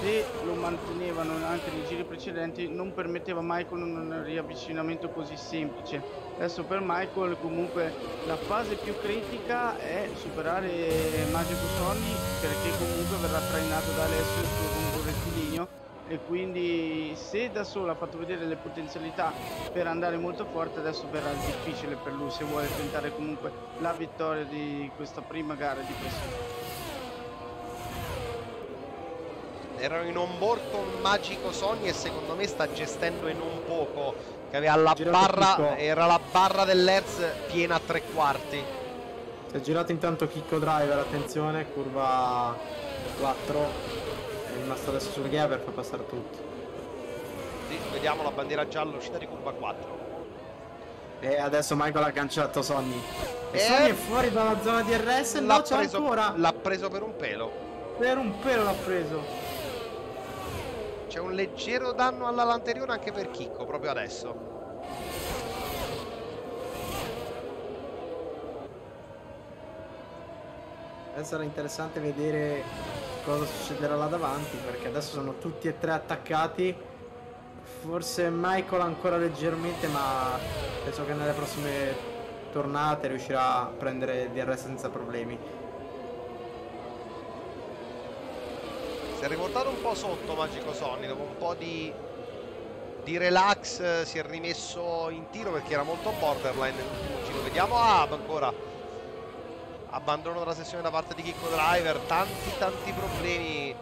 [SPEAKER 3] se lo mantenevano anche nei giri precedenti non permetteva mai con un riavvicinamento così semplice. Adesso per Michael comunque la fase più critica è superare Magico Sonny perché comunque verrà trainato da Alessio rettilineo e quindi se da solo ha fatto vedere le potenzialità per andare molto forte adesso verrà difficile per lui se vuole tentare comunque la vittoria di questa prima gara di pressione.
[SPEAKER 1] Erano in on board con Magico Sonny e secondo me sta gestendo e non poco. Che aveva la barra,
[SPEAKER 2] tutto.
[SPEAKER 1] era la barra dell'Hertz piena a tre quarti.
[SPEAKER 2] Si è girato intanto Kicko Driver, attenzione, curva 4. È rimasto adesso sul ghiaia per far passare tutti.
[SPEAKER 1] Sì, vediamo la bandiera gialla uscita di curva 4.
[SPEAKER 2] E adesso Michael ha cancellato Sonny. E
[SPEAKER 1] Eh,
[SPEAKER 2] Sonny è fuori dalla zona di RS,
[SPEAKER 1] L'ha
[SPEAKER 2] no c'è
[SPEAKER 1] preso,
[SPEAKER 2] ancora.
[SPEAKER 1] l'ha preso per un pelo.
[SPEAKER 2] Per un pelo l'ha preso.
[SPEAKER 1] C'è un leggero danno alla lanterna anche per Chicco, proprio adesso.
[SPEAKER 2] Adesso sarà interessante vedere cosa succederà là davanti perché adesso sono tutti e tre attaccati. Forse Michael ancora leggermente ma penso che nelle prossime tornate riuscirà a prendere DRS senza problemi.
[SPEAKER 1] Si è riportato un po' sotto Magico Sonny, dopo un po' di, di relax eh, si è rimesso in tiro perché era molto borderline nell'ultimo giro. Vediamo Ab ancora. Abbandono della sessione da parte di Kicko Driver, tanti tanti problemi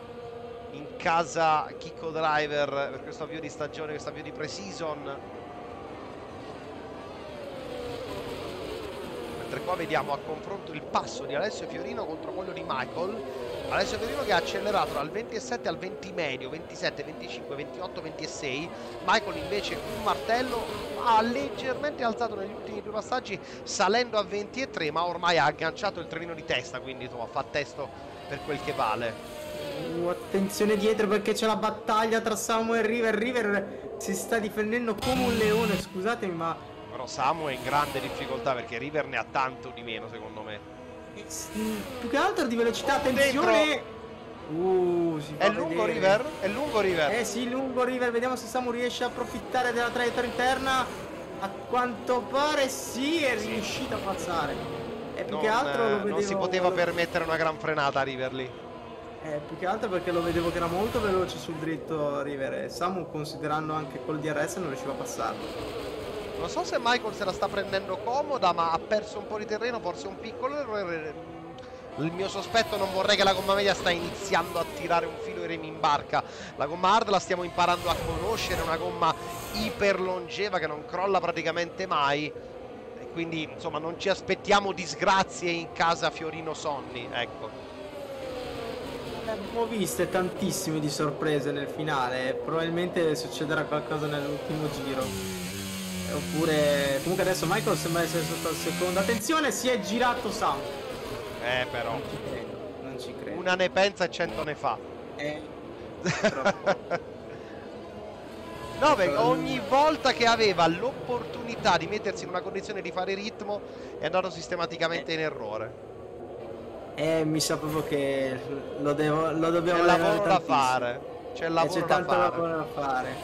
[SPEAKER 1] in casa Kicko Driver per questo avvio di stagione, questo avvio di pre-season. Mentre qua vediamo a confronto il passo di Alessio Fiorino contro quello di Michael. Alessio Fiorino che ha accelerato dal 27 al 20 medio, 27, 25, 28, 26. Michael invece un martello ha leggermente alzato negli ultimi due passaggi salendo a 20 e 3 ma ormai ha agganciato il trenino di testa quindi insomma fa testo per quel che vale.
[SPEAKER 2] Uh, attenzione dietro perché c'è la battaglia tra Samu e River. River si sta difendendo come un leone, scusatemi ma
[SPEAKER 1] Però Samu è in grande difficoltà perché River ne ha tanto di meno secondo me.
[SPEAKER 2] Più che altro di velocità,
[SPEAKER 1] Oh,
[SPEAKER 2] attenzione! Uh, si
[SPEAKER 1] È lungo
[SPEAKER 2] vedere.
[SPEAKER 1] River? È lungo River.
[SPEAKER 2] Eh sì, lungo River, vediamo se Samu riesce a approfittare della traiettoria interna. A quanto pare sì, è riuscito a passare. E più
[SPEAKER 1] Non,
[SPEAKER 2] che altro
[SPEAKER 1] eh,
[SPEAKER 2] lo vedevo...
[SPEAKER 1] non si poteva permettere una gran frenata a River lì.
[SPEAKER 2] Eh, più che altro perché lo vedevo che era molto veloce sul dritto River e Samu considerando anche col DRS non riusciva a passarlo.
[SPEAKER 1] Non so se Michael se la sta prendendo comoda, ma ha perso un po' di terreno, forse un piccolo errore. Il mio sospetto non vorrei che la gomma media sta iniziando a tirare un filo e remi in barca. La gomma hard la stiamo imparando a conoscere, è una gomma iper longeva che non crolla praticamente mai. Quindi insomma non ci aspettiamo disgrazie in casa Fiorino Sonny, ecco.
[SPEAKER 2] Abbiamo viste tantissime di sorprese nel finale, probabilmente succederà qualcosa nell'ultimo giro. Eh, Oppure comunque adesso Michael sembra essere sotto al secondo. Attenzione, si è girato Samu.
[SPEAKER 1] Eh però,
[SPEAKER 2] Non ci credo, non ci credo.
[SPEAKER 1] una ne pensa e cento ne fa.
[SPEAKER 2] Eh. [laughs]
[SPEAKER 1] No, perché ogni volta che aveva l'opportunità di mettersi in una condizione di fare ritmo è andato sistematicamente in errore.
[SPEAKER 2] Eh, mi sa proprio che lo, devo, lo dobbiamo
[SPEAKER 1] C'è lavoro
[SPEAKER 2] allenare
[SPEAKER 1] da fare. C'è
[SPEAKER 2] Eh,
[SPEAKER 1] lavoro
[SPEAKER 2] c'è
[SPEAKER 1] da
[SPEAKER 2] tanto
[SPEAKER 1] fare.
[SPEAKER 2] lavoro da fare.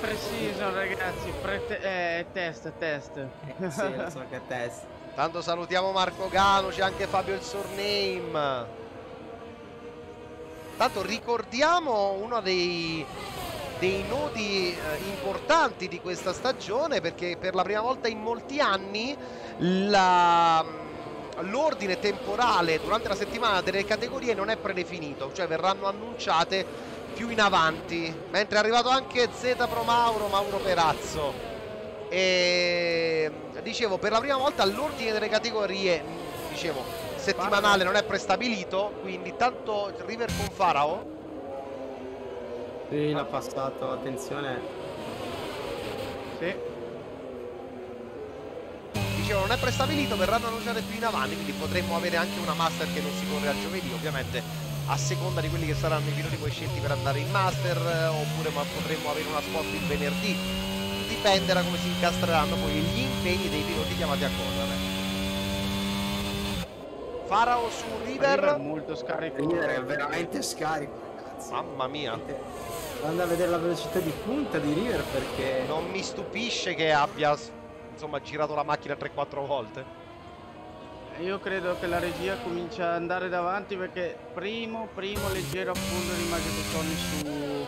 [SPEAKER 3] Precision ragazzi, pre eh, test, test.
[SPEAKER 2] Eh, sì, lo so che è test.
[SPEAKER 1] Tanto salutiamo Marco Gano, c'è anche Fabio il surname. Tanto ricordiamo uno dei, dei nodi eh, importanti di questa stagione perché per la prima volta in molti anni la- l'ordine temporale durante la settimana delle categorie non è predefinito, cioè verranno annunciate più in avanti, mentre è arrivato anche Z Pro Mauro, Mauro Perazzo. E dicevo, per la prima volta l'ordine delle categorie, dicevo, settimanale non è prestabilito, quindi tanto River con Farao.
[SPEAKER 2] Sì, l'ha passato, attenzione.
[SPEAKER 3] Sì.
[SPEAKER 1] Dicevo, non è prestabilito, verranno annunciate più in avanti, quindi potremmo avere anche una master che non si corre al giovedì, ovviamente a seconda di quelli che saranno i piloti poi scelti per andare in master, eh, oppure ma potremmo avere una spot il venerdì. Dipende da come si incastreranno poi gli impegni dei piloti chiamati a correre. Farao su
[SPEAKER 3] River
[SPEAKER 1] River.
[SPEAKER 3] molto scarico.
[SPEAKER 2] River è veramente scarico, ragazzi.
[SPEAKER 1] Mamma mia.
[SPEAKER 2] Andate a vedere la velocità di punta di River perché...
[SPEAKER 1] Non mi stupisce che abbia insomma girato la macchina 3-4 volte.
[SPEAKER 3] Io credo che la regia comincia ad andare davanti perché primo, primo leggero affondo di Magico Sony su,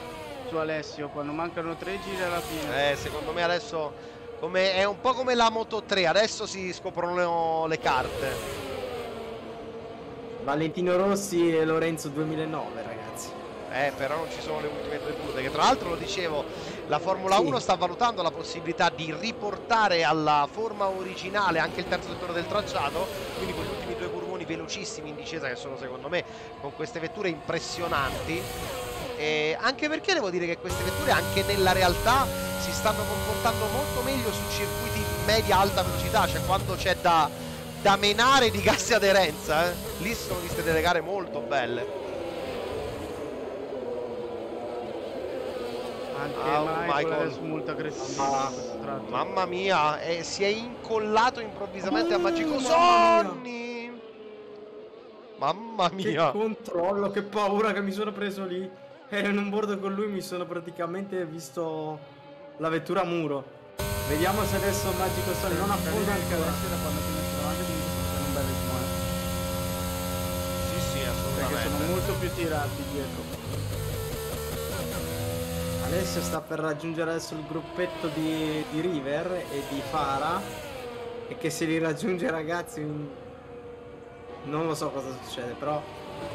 [SPEAKER 3] su Alessio. Quando mancano tre giri alla fine.
[SPEAKER 1] Eh, secondo me adesso come- è un po' come la Moto 3, adesso si scoprono le carte.
[SPEAKER 2] Valentino Rossi e Lorenzo 2009, ragazzi.
[SPEAKER 1] Eh, però non ci sono le ultime due curve, che tra l'altro lo dicevo, la Formula
[SPEAKER 2] Sì.
[SPEAKER 1] 1 sta valutando la possibilità di riportare alla forma originale anche il terzo settore del tracciato, quindi con gli ultimi due curvoni velocissimi in discesa che sono secondo me con queste vetture impressionanti. E anche perché devo dire che queste vetture anche nella realtà si stanno comportando molto meglio su circuiti media-alta velocità, cioè quando c'è da, da menare di gas e aderenza, eh. lì sono viste delle gare molto belle.
[SPEAKER 3] Anche
[SPEAKER 1] Ah,
[SPEAKER 3] Michael,
[SPEAKER 1] Michael.
[SPEAKER 3] adesso molto aggressivo
[SPEAKER 1] Ah,
[SPEAKER 3] tratto.
[SPEAKER 1] Mamma mia, eh, si è incollato improvvisamente a
[SPEAKER 2] Uh,
[SPEAKER 1] Magico
[SPEAKER 2] mamma
[SPEAKER 1] Sonny. Mamma
[SPEAKER 2] Che
[SPEAKER 1] mia.
[SPEAKER 2] controllo, che paura che mi sono preso lì. Ero in un bordo con lui, mi sono praticamente visto la vettura a muro. Vediamo se adesso Magico Sony non affonda
[SPEAKER 3] anche adesso.
[SPEAKER 1] Sì, sì,
[SPEAKER 3] perché sono
[SPEAKER 1] assolutamente.
[SPEAKER 3] molto più tirati dietro
[SPEAKER 2] Alessio sta per raggiungere adesso il gruppetto di, di River e di Fara. E che se li raggiunge ragazzi non lo so cosa succede, però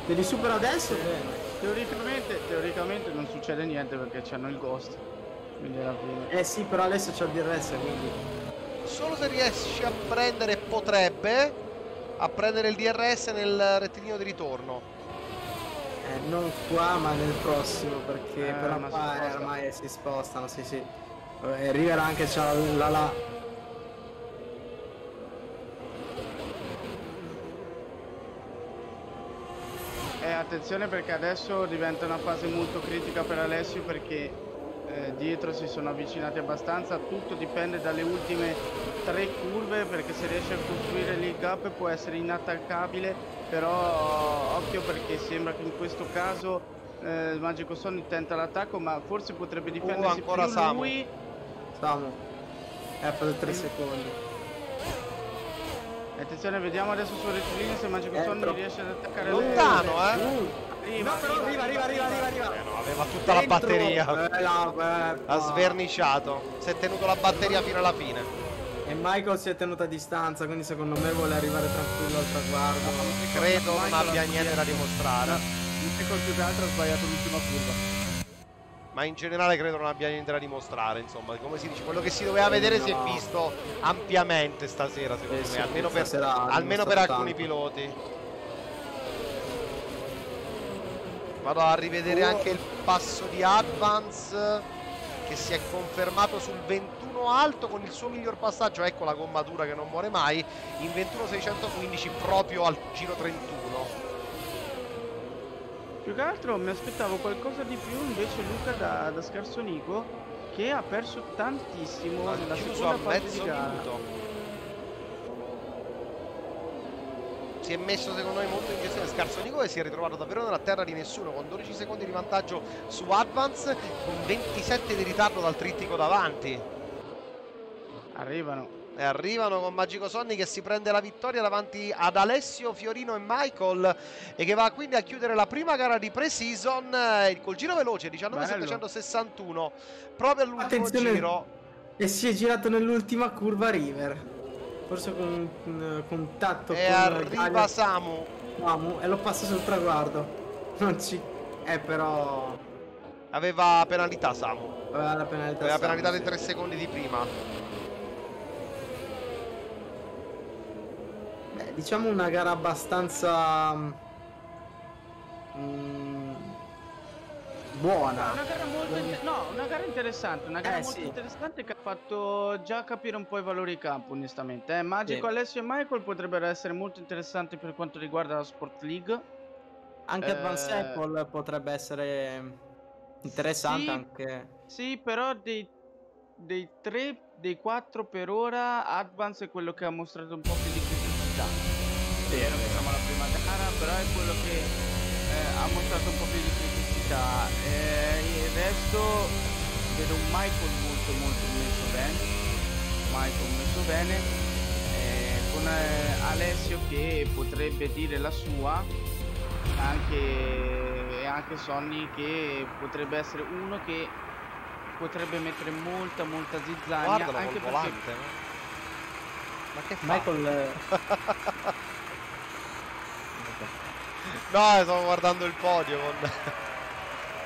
[SPEAKER 2] se li supera adesso bene.
[SPEAKER 3] teoricamente, teoricamente non succede niente perché c'hanno il ghost quindi alla fine
[SPEAKER 2] Eh sì, però Alessio c'ha il DRS quindi.
[SPEAKER 1] Solo se riesce a prendere, potrebbe, a prendere il DRS nel rettilineo di ritorno.
[SPEAKER 2] Eh, non qua ma nel prossimo perché
[SPEAKER 3] Eh,
[SPEAKER 2] però
[SPEAKER 3] si
[SPEAKER 2] qua eh, ormai si spostano, sì sì. Eh, River anche c'ha la la.
[SPEAKER 3] E attenzione perché adesso diventa una fase molto critica per Alessio perché eh, dietro si sono avvicinati abbastanza, tutto dipende dalle ultime tre curve perché se riesce a costruire lì il gap può essere inattaccabile, però occhio perché sembra che in questo caso eh, Magico Sony tenta l'attacco ma forse potrebbe difendersi
[SPEAKER 1] ancora
[SPEAKER 3] più
[SPEAKER 1] Samu.
[SPEAKER 3] lui.
[SPEAKER 2] Samu. Eh per 3 secondi.
[SPEAKER 3] Attenzione, vediamo adesso sul rettilineo se Magico
[SPEAKER 2] Eh, troppo-
[SPEAKER 3] riesce ad attaccare
[SPEAKER 1] Lontano, eh.
[SPEAKER 2] Uh,
[SPEAKER 3] Arriva,
[SPEAKER 2] no, però arriva, arriva, arriva, arriva, arriva.
[SPEAKER 1] Eh no, aveva tutta la
[SPEAKER 2] Dentro.
[SPEAKER 1] batteria.
[SPEAKER 2] Eh, no, eh,
[SPEAKER 1] Ha
[SPEAKER 2] no.
[SPEAKER 1] sverniciato. Si è tenuto la batteria fino alla fine.
[SPEAKER 2] E Michael si è tenuto a distanza, quindi secondo me vuole arrivare tranquillo al traguardo.
[SPEAKER 1] Credo non abbia niente da dimostrare.
[SPEAKER 3] Michael più che altro ha sbagliato l'ultima curva.
[SPEAKER 1] Ma in generale credo non abbia niente da dimostrare. Insomma, come si dice, quello che si doveva vedere si è
[SPEAKER 2] No.
[SPEAKER 1] visto ampiamente stasera, secondo
[SPEAKER 2] Eh sì,
[SPEAKER 1] me. Almeno per, almeno per alcuni
[SPEAKER 2] tanto.
[SPEAKER 1] piloti. Vado a rivedere anche il passo di Advance che si è confermato sul 21 alto con il suo miglior passaggio. Ecco la gommatura che non muore mai. In 21.615 proprio al giro 31.
[SPEAKER 3] Più che altro mi aspettavo qualcosa di più invece Luca da, da Scarsonico che ha perso tantissimo
[SPEAKER 1] Ha
[SPEAKER 3] nella
[SPEAKER 1] a
[SPEAKER 3] seconda fase
[SPEAKER 1] mezzo
[SPEAKER 3] di gara.
[SPEAKER 1] minuto. Si è messo secondo me molto in gestione Scarsonico e si è ritrovato davvero nella terra di nessuno con 12 secondi di vantaggio su Advance con 27 di ritardo dal trittico davanti.
[SPEAKER 3] Arrivano.
[SPEAKER 1] E arrivano con Magico Sonny che si prende la vittoria davanti ad Alessio, Fiorino e Michael e che va quindi a chiudere la prima gara di pre-season eh, col giro veloce 19.761 proprio all'ultimo
[SPEAKER 2] Attenzione.
[SPEAKER 1] giro.
[SPEAKER 2] E si è girato nell'ultima curva River. Forse con un eh, contatto
[SPEAKER 1] E
[SPEAKER 2] con
[SPEAKER 1] arriva
[SPEAKER 2] Gaia
[SPEAKER 1] Samu.
[SPEAKER 2] Samu e lo passa sul traguardo. Non ci. Eh però.
[SPEAKER 1] Aveva penalità Samu.
[SPEAKER 2] Aveva la penalità.
[SPEAKER 1] Aveva
[SPEAKER 2] Samu,
[SPEAKER 1] penalità di
[SPEAKER 2] sì.
[SPEAKER 1] 3 secondi di prima.
[SPEAKER 2] Beh, Diciamo una gara abbastanza... mm, buona.
[SPEAKER 3] Una gara molto inter- no, una gara interessante, una gara
[SPEAKER 2] Eh,
[SPEAKER 3] molto
[SPEAKER 2] sì.
[SPEAKER 3] interessante che ha fatto già capire un po' i valori di campo, onestamente. Eh, Magico,
[SPEAKER 2] Sì.
[SPEAKER 3] Alessio e Michael potrebbero essere molto interessanti per quanto riguarda la Sport League.
[SPEAKER 2] Anche Advance
[SPEAKER 3] Eh,
[SPEAKER 2] Apple potrebbe essere interessante
[SPEAKER 3] sì.
[SPEAKER 2] anche...
[SPEAKER 3] Sì, però dei, dei tre, dei quattro per ora, Advance è quello che ha mostrato un po' più di criticità. Vero che siamo alla prima gara, però è quello che eh, ha mostrato un po' più di criticità. Eh, il resto vedo un Michael molto molto messo bene. Michael messo bene. eh, con eh, Alessio che potrebbe dire la sua anche, e anche Sonny che potrebbe essere uno che potrebbe mettere molta molta zizzania
[SPEAKER 1] Guardalo
[SPEAKER 3] anche
[SPEAKER 1] col
[SPEAKER 3] perché
[SPEAKER 1] volante. Ma che fa?
[SPEAKER 2] Michael... eh, [laughs]
[SPEAKER 1] No, stavo guardando il podio con,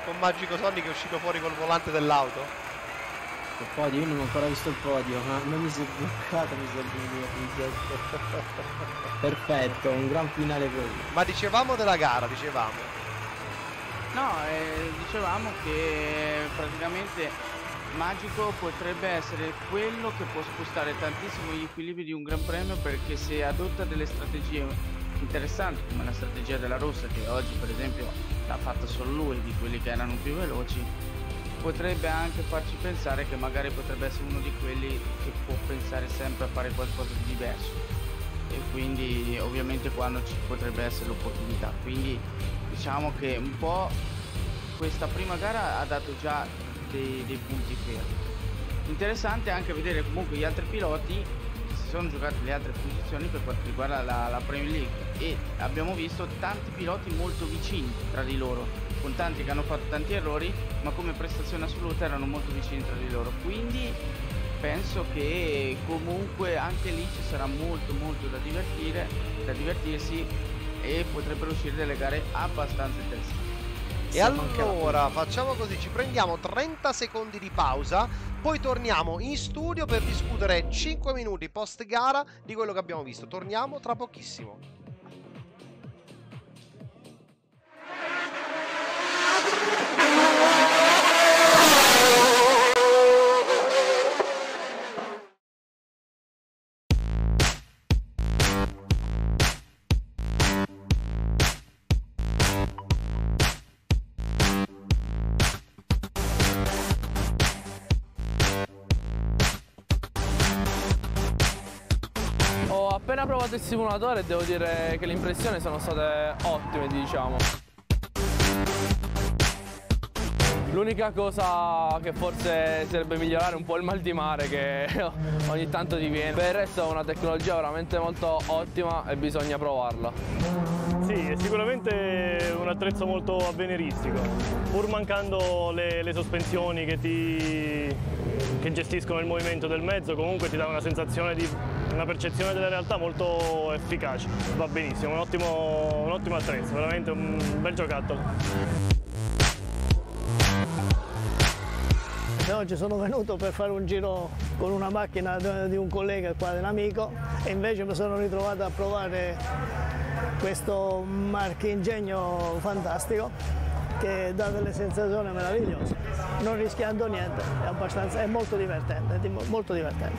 [SPEAKER 1] con Magico Sonny che è uscito fuori col volante dell'auto.
[SPEAKER 2] Il podio, io non ho ancora visto il podio, ma non mi si è bloccato, mi sa di rigetto. Perfetto, un gran finale quello.
[SPEAKER 1] Ma dicevamo della gara, dicevamo.
[SPEAKER 3] no eh, dicevamo che praticamente Magico potrebbe essere quello che può spostare tantissimo gli equilibri di un gran premio perché se adotta delle strategie interessanti come la strategia della rossa che oggi per esempio l'ha fatta solo lui di quelli che erano più veloci potrebbe anche farci pensare che magari potrebbe essere uno di quelli che può pensare sempre a fare qualcosa di diverso. E quindi ovviamente quando ci potrebbe essere l'opportunità. Quindi diciamo che un po' questa prima gara ha dato già dei, dei punti fermi interessante anche vedere comunque gli altri piloti sono giocati le altre posizioni per quanto riguarda la, la Premier League e abbiamo visto tanti piloti molto vicini tra di loro con tanti che hanno fatto tanti errori ma come prestazione assoluta erano molto vicini tra di loro. Quindi penso che comunque anche lì ci sarà molto molto da divertire da divertirsi e potrebbero uscire delle gare abbastanza interessanti
[SPEAKER 1] E allora facciamo così, ci prendiamo 30 secondi di pausa, poi torniamo in studio per discutere 5 minuti post gara di quello che abbiamo visto. Torniamo tra pochissimo.
[SPEAKER 6] Appena provato il simulatore e devo dire che le impressioni sono state ottime, diciamo. L'unica cosa che forse sarebbe migliorare un po' il mal di mare che [laughs] ogni tanto ti viene. Per il resto è una tecnologia veramente molto ottima e bisogna provarla.
[SPEAKER 7] Sì, è sicuramente un attrezzo molto avveniristico, pur mancando le, le sospensioni che, ti, che gestiscono il movimento del mezzo, comunque ti dà una sensazione di una percezione della realtà molto efficace. Va benissimo, un ottimo, un ottimo attrezzo, veramente un bel giocattolo.
[SPEAKER 8] Oggi sono venuto per fare un giro con una macchina di un collega qua, di un amico, e invece mi sono ritrovato a provare questo marchingegno fantastico che dà delle sensazioni meravigliose, non rischiando niente, è, è molto divertente, molto divertente.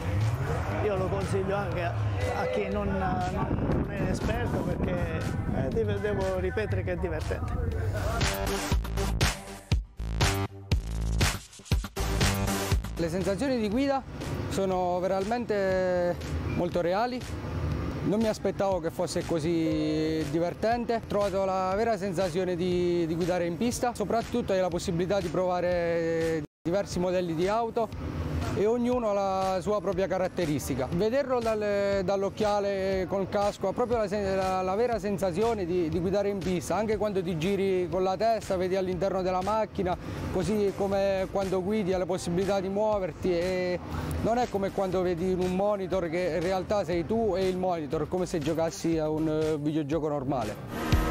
[SPEAKER 8] Io lo consiglio anche a, a chi non, non è esperto perché eh, devo ripetere che è divertente.
[SPEAKER 9] Le sensazioni di guida sono veramente molto reali. Non mi aspettavo che fosse così divertente. Ho trovato la vera sensazione di, di guidare in pista, soprattutto hai la possibilità di provare diversi modelli di auto e ognuno ha la sua propria caratteristica. Vederlo dalle- dall'occhiale col casco ha proprio la, la- la vera sensazione di, di guidare in pista, anche quando ti giri con la testa, vedi all'interno della macchina, così come quando guidi hai la possibilità di muoverti e non è come quando vedi in un monitor che in realtà sei tu e il monitor, come se giocassi a un eh, videogioco normale.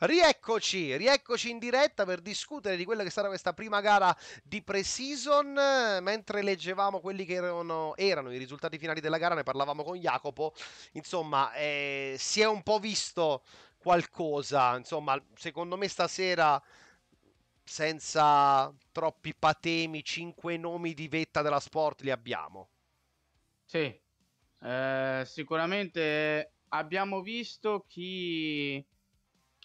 [SPEAKER 1] Rieccoci, rieccoci in diretta per discutere di quella che sarà questa prima gara di pre-season. Mentre leggevamo quelli che erano, erano i risultati finali della gara, ne parlavamo con Jacopo. Insomma, eh, si è un po' visto qualcosa. Insomma, secondo me stasera, senza troppi patemi, cinque nomi di vetta della sport li abbiamo.
[SPEAKER 3] Sì, eh, sicuramente abbiamo visto chi,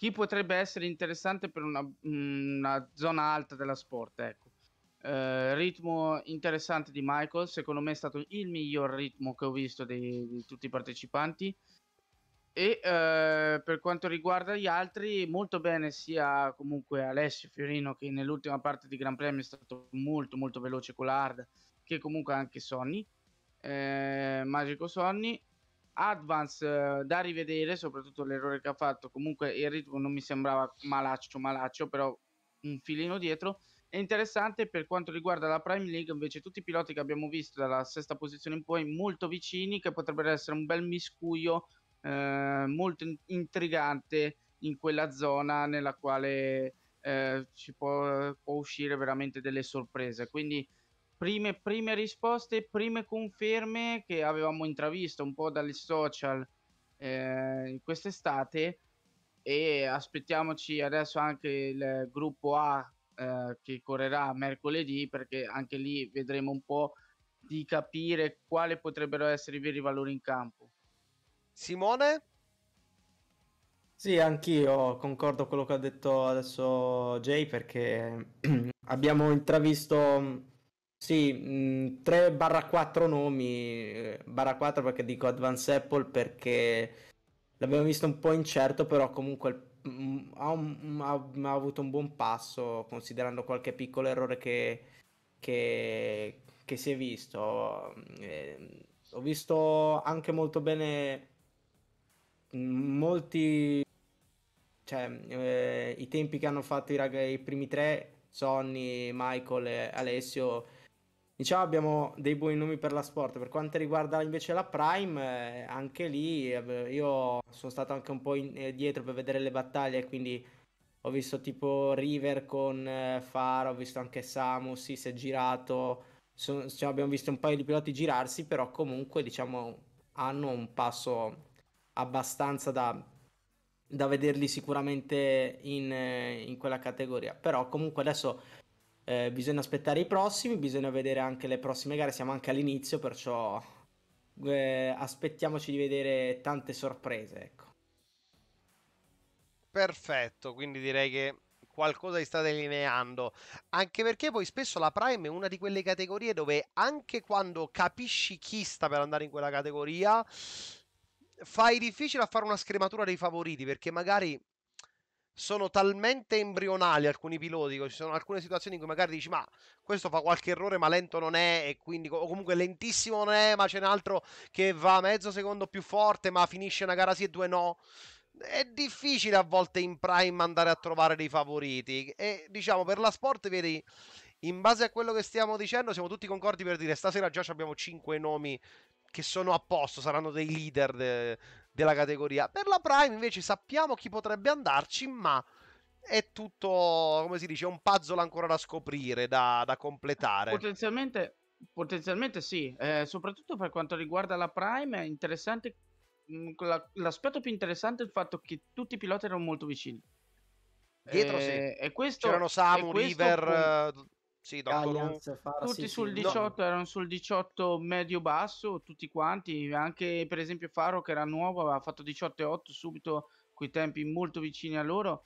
[SPEAKER 3] chi potrebbe essere interessante per una, una zona alta della sport, ecco. Eh, ritmo interessante di Michael, secondo me è stato il miglior ritmo che ho visto di, di tutti i partecipanti. E eh, per quanto riguarda gli altri, molto bene sia comunque Alessio Fiorino che nell'ultima parte di Gran Premio è stato molto molto veloce con l'hard, che comunque anche Sonny, eh, Magico Sonny. Advance eh, da rivedere, soprattutto l'errore che ha fatto. Comunque il ritmo non mi sembrava malaccio, malaccio, però un filino dietro. È interessante per quanto riguarda la Prime League, invece, tutti i piloti che abbiamo visto dalla sesta posizione in poi molto vicini, che potrebbero essere un bel miscuglio eh, molto in- intrigante in quella zona nella quale eh, ci può, può uscire veramente delle sorprese. Quindi prime, prime risposte, prime conferme che avevamo intravisto un po' dagli social eh, in quest'estate e aspettiamoci adesso anche il gruppo A eh, che correrà mercoledì perché anche lì vedremo un po' di capire quali potrebbero essere i veri valori in campo.
[SPEAKER 1] Simone?
[SPEAKER 2] Sì, anch'io concordo con quello che ha detto adesso Jay perché [clears throat] abbiamo intravisto sì, mh, 3-4 nomi, eh, barra 4 perché dico Advance Apple perché l'abbiamo visto un po' incerto, però comunque ha, un- ha- ha avuto un buon passo considerando qualche piccolo errore che, che- che si è visto. Eh, ho visto anche molto bene molti cioè, eh, i tempi che hanno fatto i, rag- i primi tre, Sonny, Michael e Alessio, diciamo abbiamo dei buoni nomi per la sport. Per quanto riguarda invece la Prime, eh, anche lì eh, io sono stato anche un po' in- eh, dietro per vedere le battaglie, quindi ho visto tipo River con eh, Faro, ho visto anche Samu, sì, si è girato, so- cioè, abbiamo visto un paio di piloti girarsi, però comunque diciamo hanno un passo abbastanza da da vederli sicuramente in, eh, in quella categoria. Però comunque adesso eh, bisogna aspettare i prossimi, bisogna vedere anche le prossime gare, siamo anche all'inizio, perciò eh, aspettiamoci di vedere tante sorprese, ecco.
[SPEAKER 1] Perfetto, quindi direi che qualcosa si sta delineando. Anche perché poi spesso la Prime è una di quelle categorie dove anche quando capisci chi sta per andare in quella categoria, fai difficile a fare una scrematura dei favoriti perché magari sono talmente embrionali alcuni piloti, ci sono alcune situazioni in cui magari dici ma questo fa qualche errore ma lento non è e quindi o comunque lentissimo non è ma c'è un altro che va mezzo secondo più forte ma finisce una gara sì e due no. È difficile a volte in prime andare a trovare dei favoriti e diciamo per la sport vedi in base a quello che stiamo dicendo siamo tutti concordi per dire stasera già abbiamo 5 nomi che sono a posto, saranno dei leader de- della categoria. Per la Prime invece sappiamo chi potrebbe andarci, ma è tutto, come si dice, un puzzle ancora da scoprire, da, da completare.
[SPEAKER 3] Potenzialmente, potenzialmente sì, eh, soprattutto per quanto riguarda la Prime è interessante, mh, la- l'aspetto più interessante è il fatto che tutti i piloti erano molto vicini.
[SPEAKER 1] Dietro
[SPEAKER 3] Eh,
[SPEAKER 1] sì.
[SPEAKER 3] E questo,
[SPEAKER 1] C'erano Samu, River,
[SPEAKER 3] con-
[SPEAKER 1] sì, Dottor Who.
[SPEAKER 2] Gallians, Fara,
[SPEAKER 3] tutti
[SPEAKER 2] sì,
[SPEAKER 3] sul
[SPEAKER 2] sì,
[SPEAKER 3] 18 erano sul 18 medio-basso, tutti quanti, anche per esempio Faro che era nuovo aveva fatto 18,8 subito, coi tempi molto vicini a loro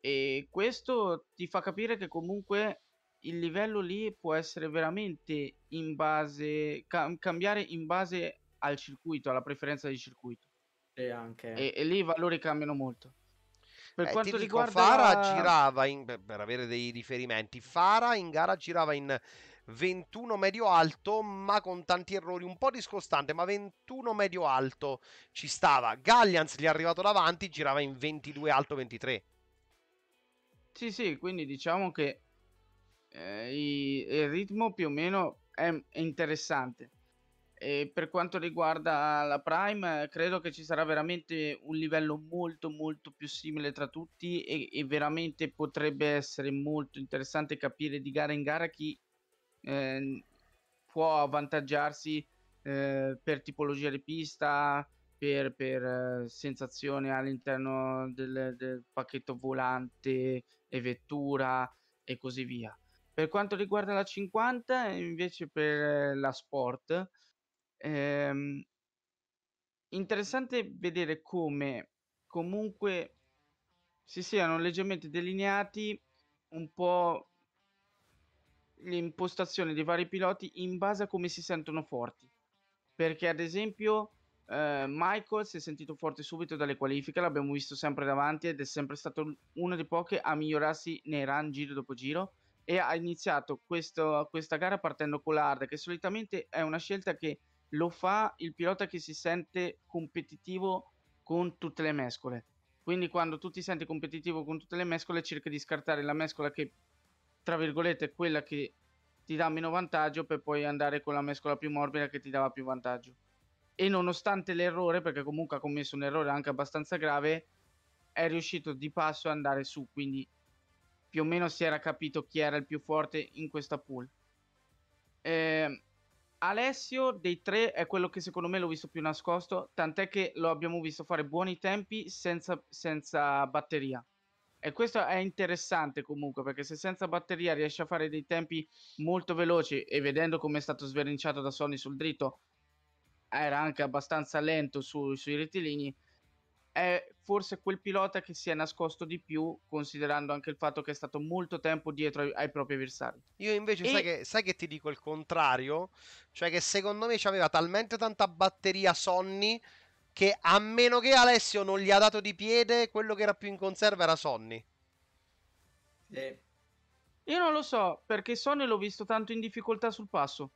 [SPEAKER 3] e questo ti fa capire che comunque il livello lì può essere veramente in base, cam- cambiare in base al circuito, alla preferenza di circuito
[SPEAKER 2] sì, anche.
[SPEAKER 3] e, e lì i valori cambiano molto. Per
[SPEAKER 1] Eh,
[SPEAKER 3] quanto
[SPEAKER 1] dico,
[SPEAKER 3] riguarda
[SPEAKER 1] Fara
[SPEAKER 3] la-
[SPEAKER 1] girava in, per avere dei riferimenti. Fara in gara girava in 21 medio alto, ma con tanti errori, un po' discostante, ma 21 medio alto ci stava. Gallians gli è arrivato davanti, girava in 22 alto 23.
[SPEAKER 3] Sì, sì, quindi diciamo che eh, il ritmo più o meno è interessante. E per quanto riguarda la Prime, credo che ci sarà veramente un livello molto molto più simile tra tutti e, e veramente potrebbe essere molto interessante capire di gara in gara chi eh, può avvantaggiarsi eh, per tipologia di pista, per, per eh, sensazione all'interno del, del pacchetto volante e vettura e così via. Per quanto riguarda la 50, invece per la Sport, ehm, interessante vedere come comunque si siano leggermente delineati un po' le impostazioni dei vari piloti in base a come si sentono forti. Perché ad esempio eh, Michael si è sentito forte subito dalle qualifiche, l'abbiamo visto sempre davanti ed è sempre stato uno dei pochi a migliorarsi nei run giro dopo giro e ha iniziato questo, questa gara partendo con l'hard che solitamente è una scelta che lo fa il pilota che si sente competitivo con tutte le mescole. Quindi quando tu ti senti competitivo con tutte le mescole cerca di scartare la mescola che tra virgolette è quella che ti dà meno vantaggio per poi andare con la mescola più morbida che ti dava più vantaggio. E nonostante l'errore, perché comunque ha commesso un errore anche abbastanza grave, è riuscito di passo ad andare su, quindi più o meno si era capito chi era il più forte in questa pool. Eh, Alessio dei tre è quello che secondo me l'ho visto più nascosto, tant'è che lo abbiamo visto fare buoni tempi senza, senza batteria. E questo è interessante comunque, perché se senza batteria riesce a fare dei tempi molto veloci e vedendo come è stato sverniciato da Sony sul dritto, era anche abbastanza lento su, sui rettilini, è forse quel pilota che si è nascosto di più, considerando anche il fatto che è stato molto tempo dietro ai, ai propri avversari.
[SPEAKER 1] Io invece
[SPEAKER 3] E-
[SPEAKER 1] sai, che, sai che ti dico il contrario? Cioè che secondo me c'aveva talmente tanta batteria Sonny che a meno che Alessio non gli ha dato di piede, quello che era più in conserva era Sonny.
[SPEAKER 2] Sì.
[SPEAKER 3] Io non lo so, perché Sony l'ho visto tanto in difficoltà sul passo.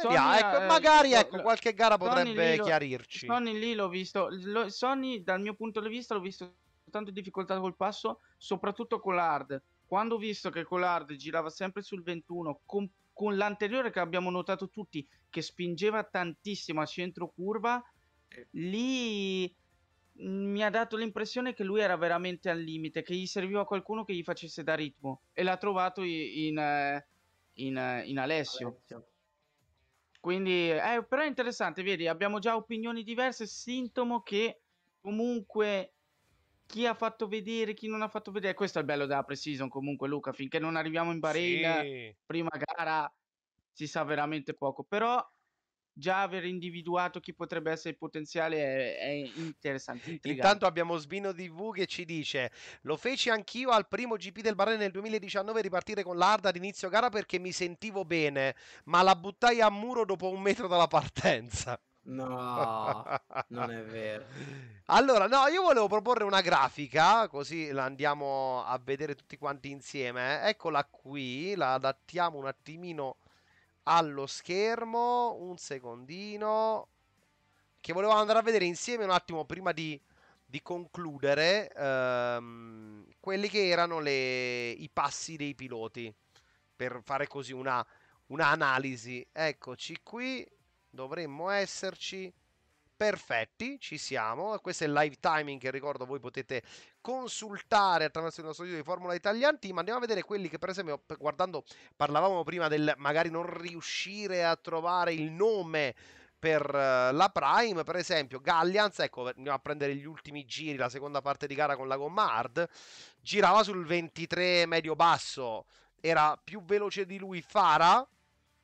[SPEAKER 3] Sonny,
[SPEAKER 1] ah, ecco,
[SPEAKER 3] eh,
[SPEAKER 1] magari ecco,
[SPEAKER 3] lo-
[SPEAKER 1] qualche gara
[SPEAKER 3] Sonny
[SPEAKER 1] potrebbe
[SPEAKER 3] lo-
[SPEAKER 1] chiarirci.
[SPEAKER 3] Sonny lì l'ho visto. lo- Sonny, dal mio punto di vista, l'ho visto tanto in difficoltà col passo, soprattutto con l'hard. Quando ho visto che con l'hard girava sempre sul 21, con, con l'anteriore che abbiamo notato tutti, che spingeva tantissimo a centro curva, lì mm, mi ha dato l'impressione che lui era veramente al limite, che gli serviva qualcuno che gli facesse da ritmo. E l'ha trovato in, eh, in, eh, in Alessio. Quindi, eh, però è interessante, vedi, abbiamo già opinioni diverse, sintomo che comunque chi ha fatto vedere, chi non ha fatto vedere, questo è il bello della pre-season comunque Luca, finché non arriviamo in Bahrain,
[SPEAKER 1] Sì.
[SPEAKER 3] prima gara, si sa veramente poco, però già aver individuato chi potrebbe essere il potenziale è, è interessante, intrigante.
[SPEAKER 1] Intanto abbiamo Sbino TV che ci dice: Lo feci anch'io al primo GP del Bahrain nel 2019 ripartire con l'Arda ad inizio gara perché mi sentivo bene, ma la buttai a muro dopo un metro dalla partenza.
[SPEAKER 2] No, [laughs] non è vero.
[SPEAKER 1] Allora, no, io volevo proporre una grafica, così la andiamo a vedere tutti quanti insieme. Eccola qui, la adattiamo un attimino allo schermo. Un secondino. Che volevo andare a vedere insieme un attimo prima di, di concludere ehm, quelli che erano le- i passi dei piloti. Per fare così una, una analisi. Eccoci qui, dovremmo esserci. Perfetti, ci siamo. Questo è il live timing che ricordo voi potete consultare attraverso il nostro sito di Formula Italian Team. Andiamo a vedere quelli che, per esempio, guardando, parlavamo prima del magari non riuscire a trovare il nome per eh, la Prime, per esempio, Gallians, ecco, andiamo a prendere gli ultimi giri, la seconda parte di gara con la gomma hard, girava sul 23 medio-basso, era più veloce di lui Fara,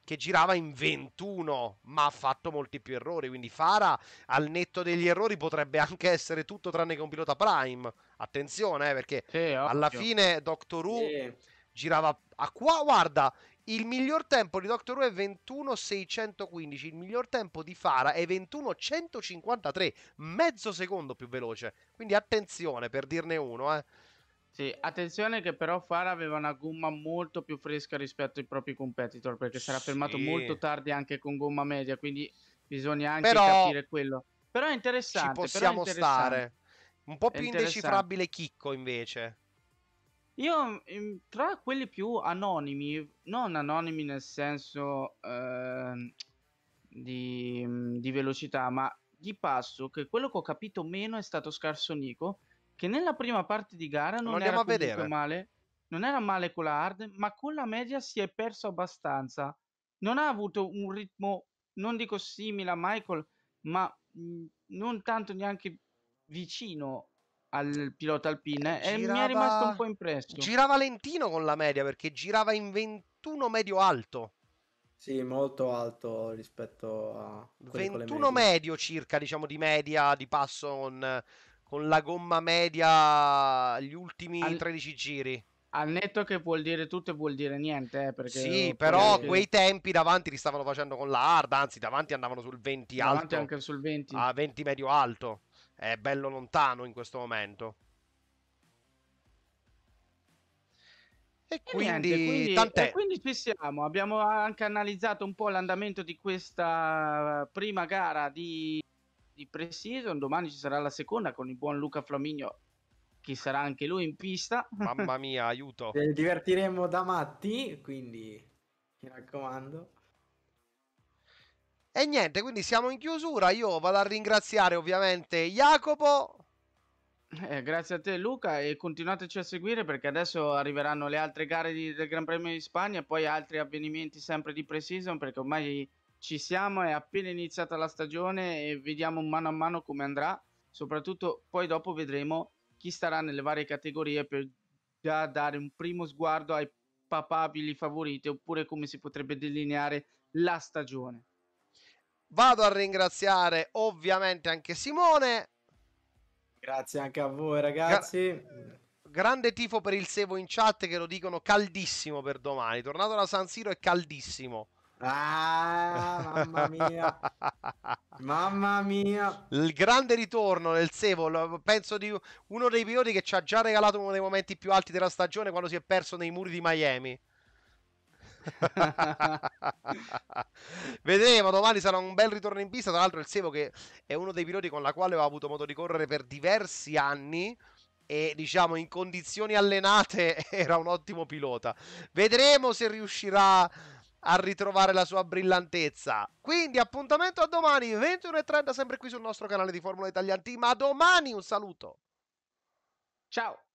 [SPEAKER 1] che girava in 21, ma ha fatto molti più errori. Quindi Fara, al netto degli errori, potrebbe anche essere tutto tranne che un pilota Prime. Attenzione, eh, perché
[SPEAKER 3] Sì,
[SPEAKER 1] alla fine Doctor Who
[SPEAKER 2] Sì.
[SPEAKER 1] girava a qua. Guarda, il miglior tempo di Doctor Who è 21.615. Il miglior tempo di Fara è 21.153, mezzo secondo più veloce. Quindi attenzione per dirne uno, eh.
[SPEAKER 3] Sì, attenzione che però Fara aveva una gomma molto più fresca rispetto ai propri competitor perché si era fermato
[SPEAKER 1] Sì.
[SPEAKER 3] molto tardi anche con gomma media, quindi bisogna anche
[SPEAKER 1] Però
[SPEAKER 3] capire quello. Però è
[SPEAKER 1] Ci
[SPEAKER 3] interessante, però è
[SPEAKER 1] possiamo
[SPEAKER 3] interessante.
[SPEAKER 1] stare. Un po' più indecifrabile Chicco invece.
[SPEAKER 3] Io ehm, tra quelli più anonimi, non anonimi nel senso ehm, di, mm, di velocità, ma di passo che quello che ho capito meno è stato Scarso Nico, che nella prima parte di gara non era male, non era male con la hard, ma con la media si è perso abbastanza. Non ha avuto un ritmo, non dico simile a Michael, ma mh, non tanto neanche vicino al pilota alpine e mi è rimasto un po' impresso.
[SPEAKER 1] Girava lentino con la media perché girava in 21 medio alto.
[SPEAKER 2] Sì, molto alto rispetto a quelli con le
[SPEAKER 1] 21
[SPEAKER 2] medie.
[SPEAKER 1] medio circa, diciamo, di media di passo con, con la gomma media gli ultimi
[SPEAKER 3] Al-
[SPEAKER 1] 13 giri.
[SPEAKER 3] Al netto che vuol dire tutto e vuol dire niente, eh, perché
[SPEAKER 1] Sì, però
[SPEAKER 3] anche
[SPEAKER 1] quei tempi davanti li stavano facendo con la hard, anzi davanti andavano sul 20
[SPEAKER 3] davanti
[SPEAKER 1] alto,
[SPEAKER 3] anche sul 20.
[SPEAKER 1] a 20 medio alto. È bello lontano in questo momento. E
[SPEAKER 3] E
[SPEAKER 1] quindi,
[SPEAKER 3] niente, quindi,
[SPEAKER 1] tant'è.
[SPEAKER 3] e quindi ci siamo. Abbiamo anche analizzato un po' l'andamento di questa prima gara di, di pre-season. Domani ci sarà la seconda con il buon Luca Flaminio, che sarà anche lui in pista.
[SPEAKER 1] Mamma mia, aiuto.
[SPEAKER 2] Ci divertiremo da matti, quindi mi raccomando.
[SPEAKER 1] E niente, quindi siamo in chiusura. Io vado a ringraziare ovviamente Jacopo.
[SPEAKER 3] Eh, grazie a te Luca e continuateci a seguire perché adesso arriveranno le altre gare di- del Gran Premio di Spagna e poi altri avvenimenti sempre di pre-season perché ormai ci siamo, è appena iniziata la stagione e vediamo mano a mano come andrà. Soprattutto poi dopo vedremo chi starà nelle varie categorie per già dare un primo sguardo ai papabili favoriti oppure come si potrebbe delineare la stagione.
[SPEAKER 1] Vado a ringraziare ovviamente anche Simone.
[SPEAKER 2] Grazie anche a voi ragazzi.
[SPEAKER 1] Grande tifo per il Sevo in chat che lo dicono caldissimo per domani. Tornato da San Siro è caldissimo.
[SPEAKER 2] Ah, mamma mia. [laughs] Mamma mia.
[SPEAKER 1] Il grande ritorno nel Sevo, penso di uno dei piloti che ci ha già regalato uno dei momenti più alti della stagione quando si è perso nei muri di Miami. [laughs] Vedremo, domani sarà un bel ritorno in pista. Tra l'altro, il Sevo che è uno dei piloti con la quale ho avuto modo di correre per diversi anni. E diciamo in condizioni allenate [laughs] era un ottimo pilota. Vedremo se riuscirà a ritrovare la sua brillantezza. Quindi appuntamento a domani 21.30 sempre qui sul nostro canale di Formula Italian Team. A domani un saluto.
[SPEAKER 3] Ciao!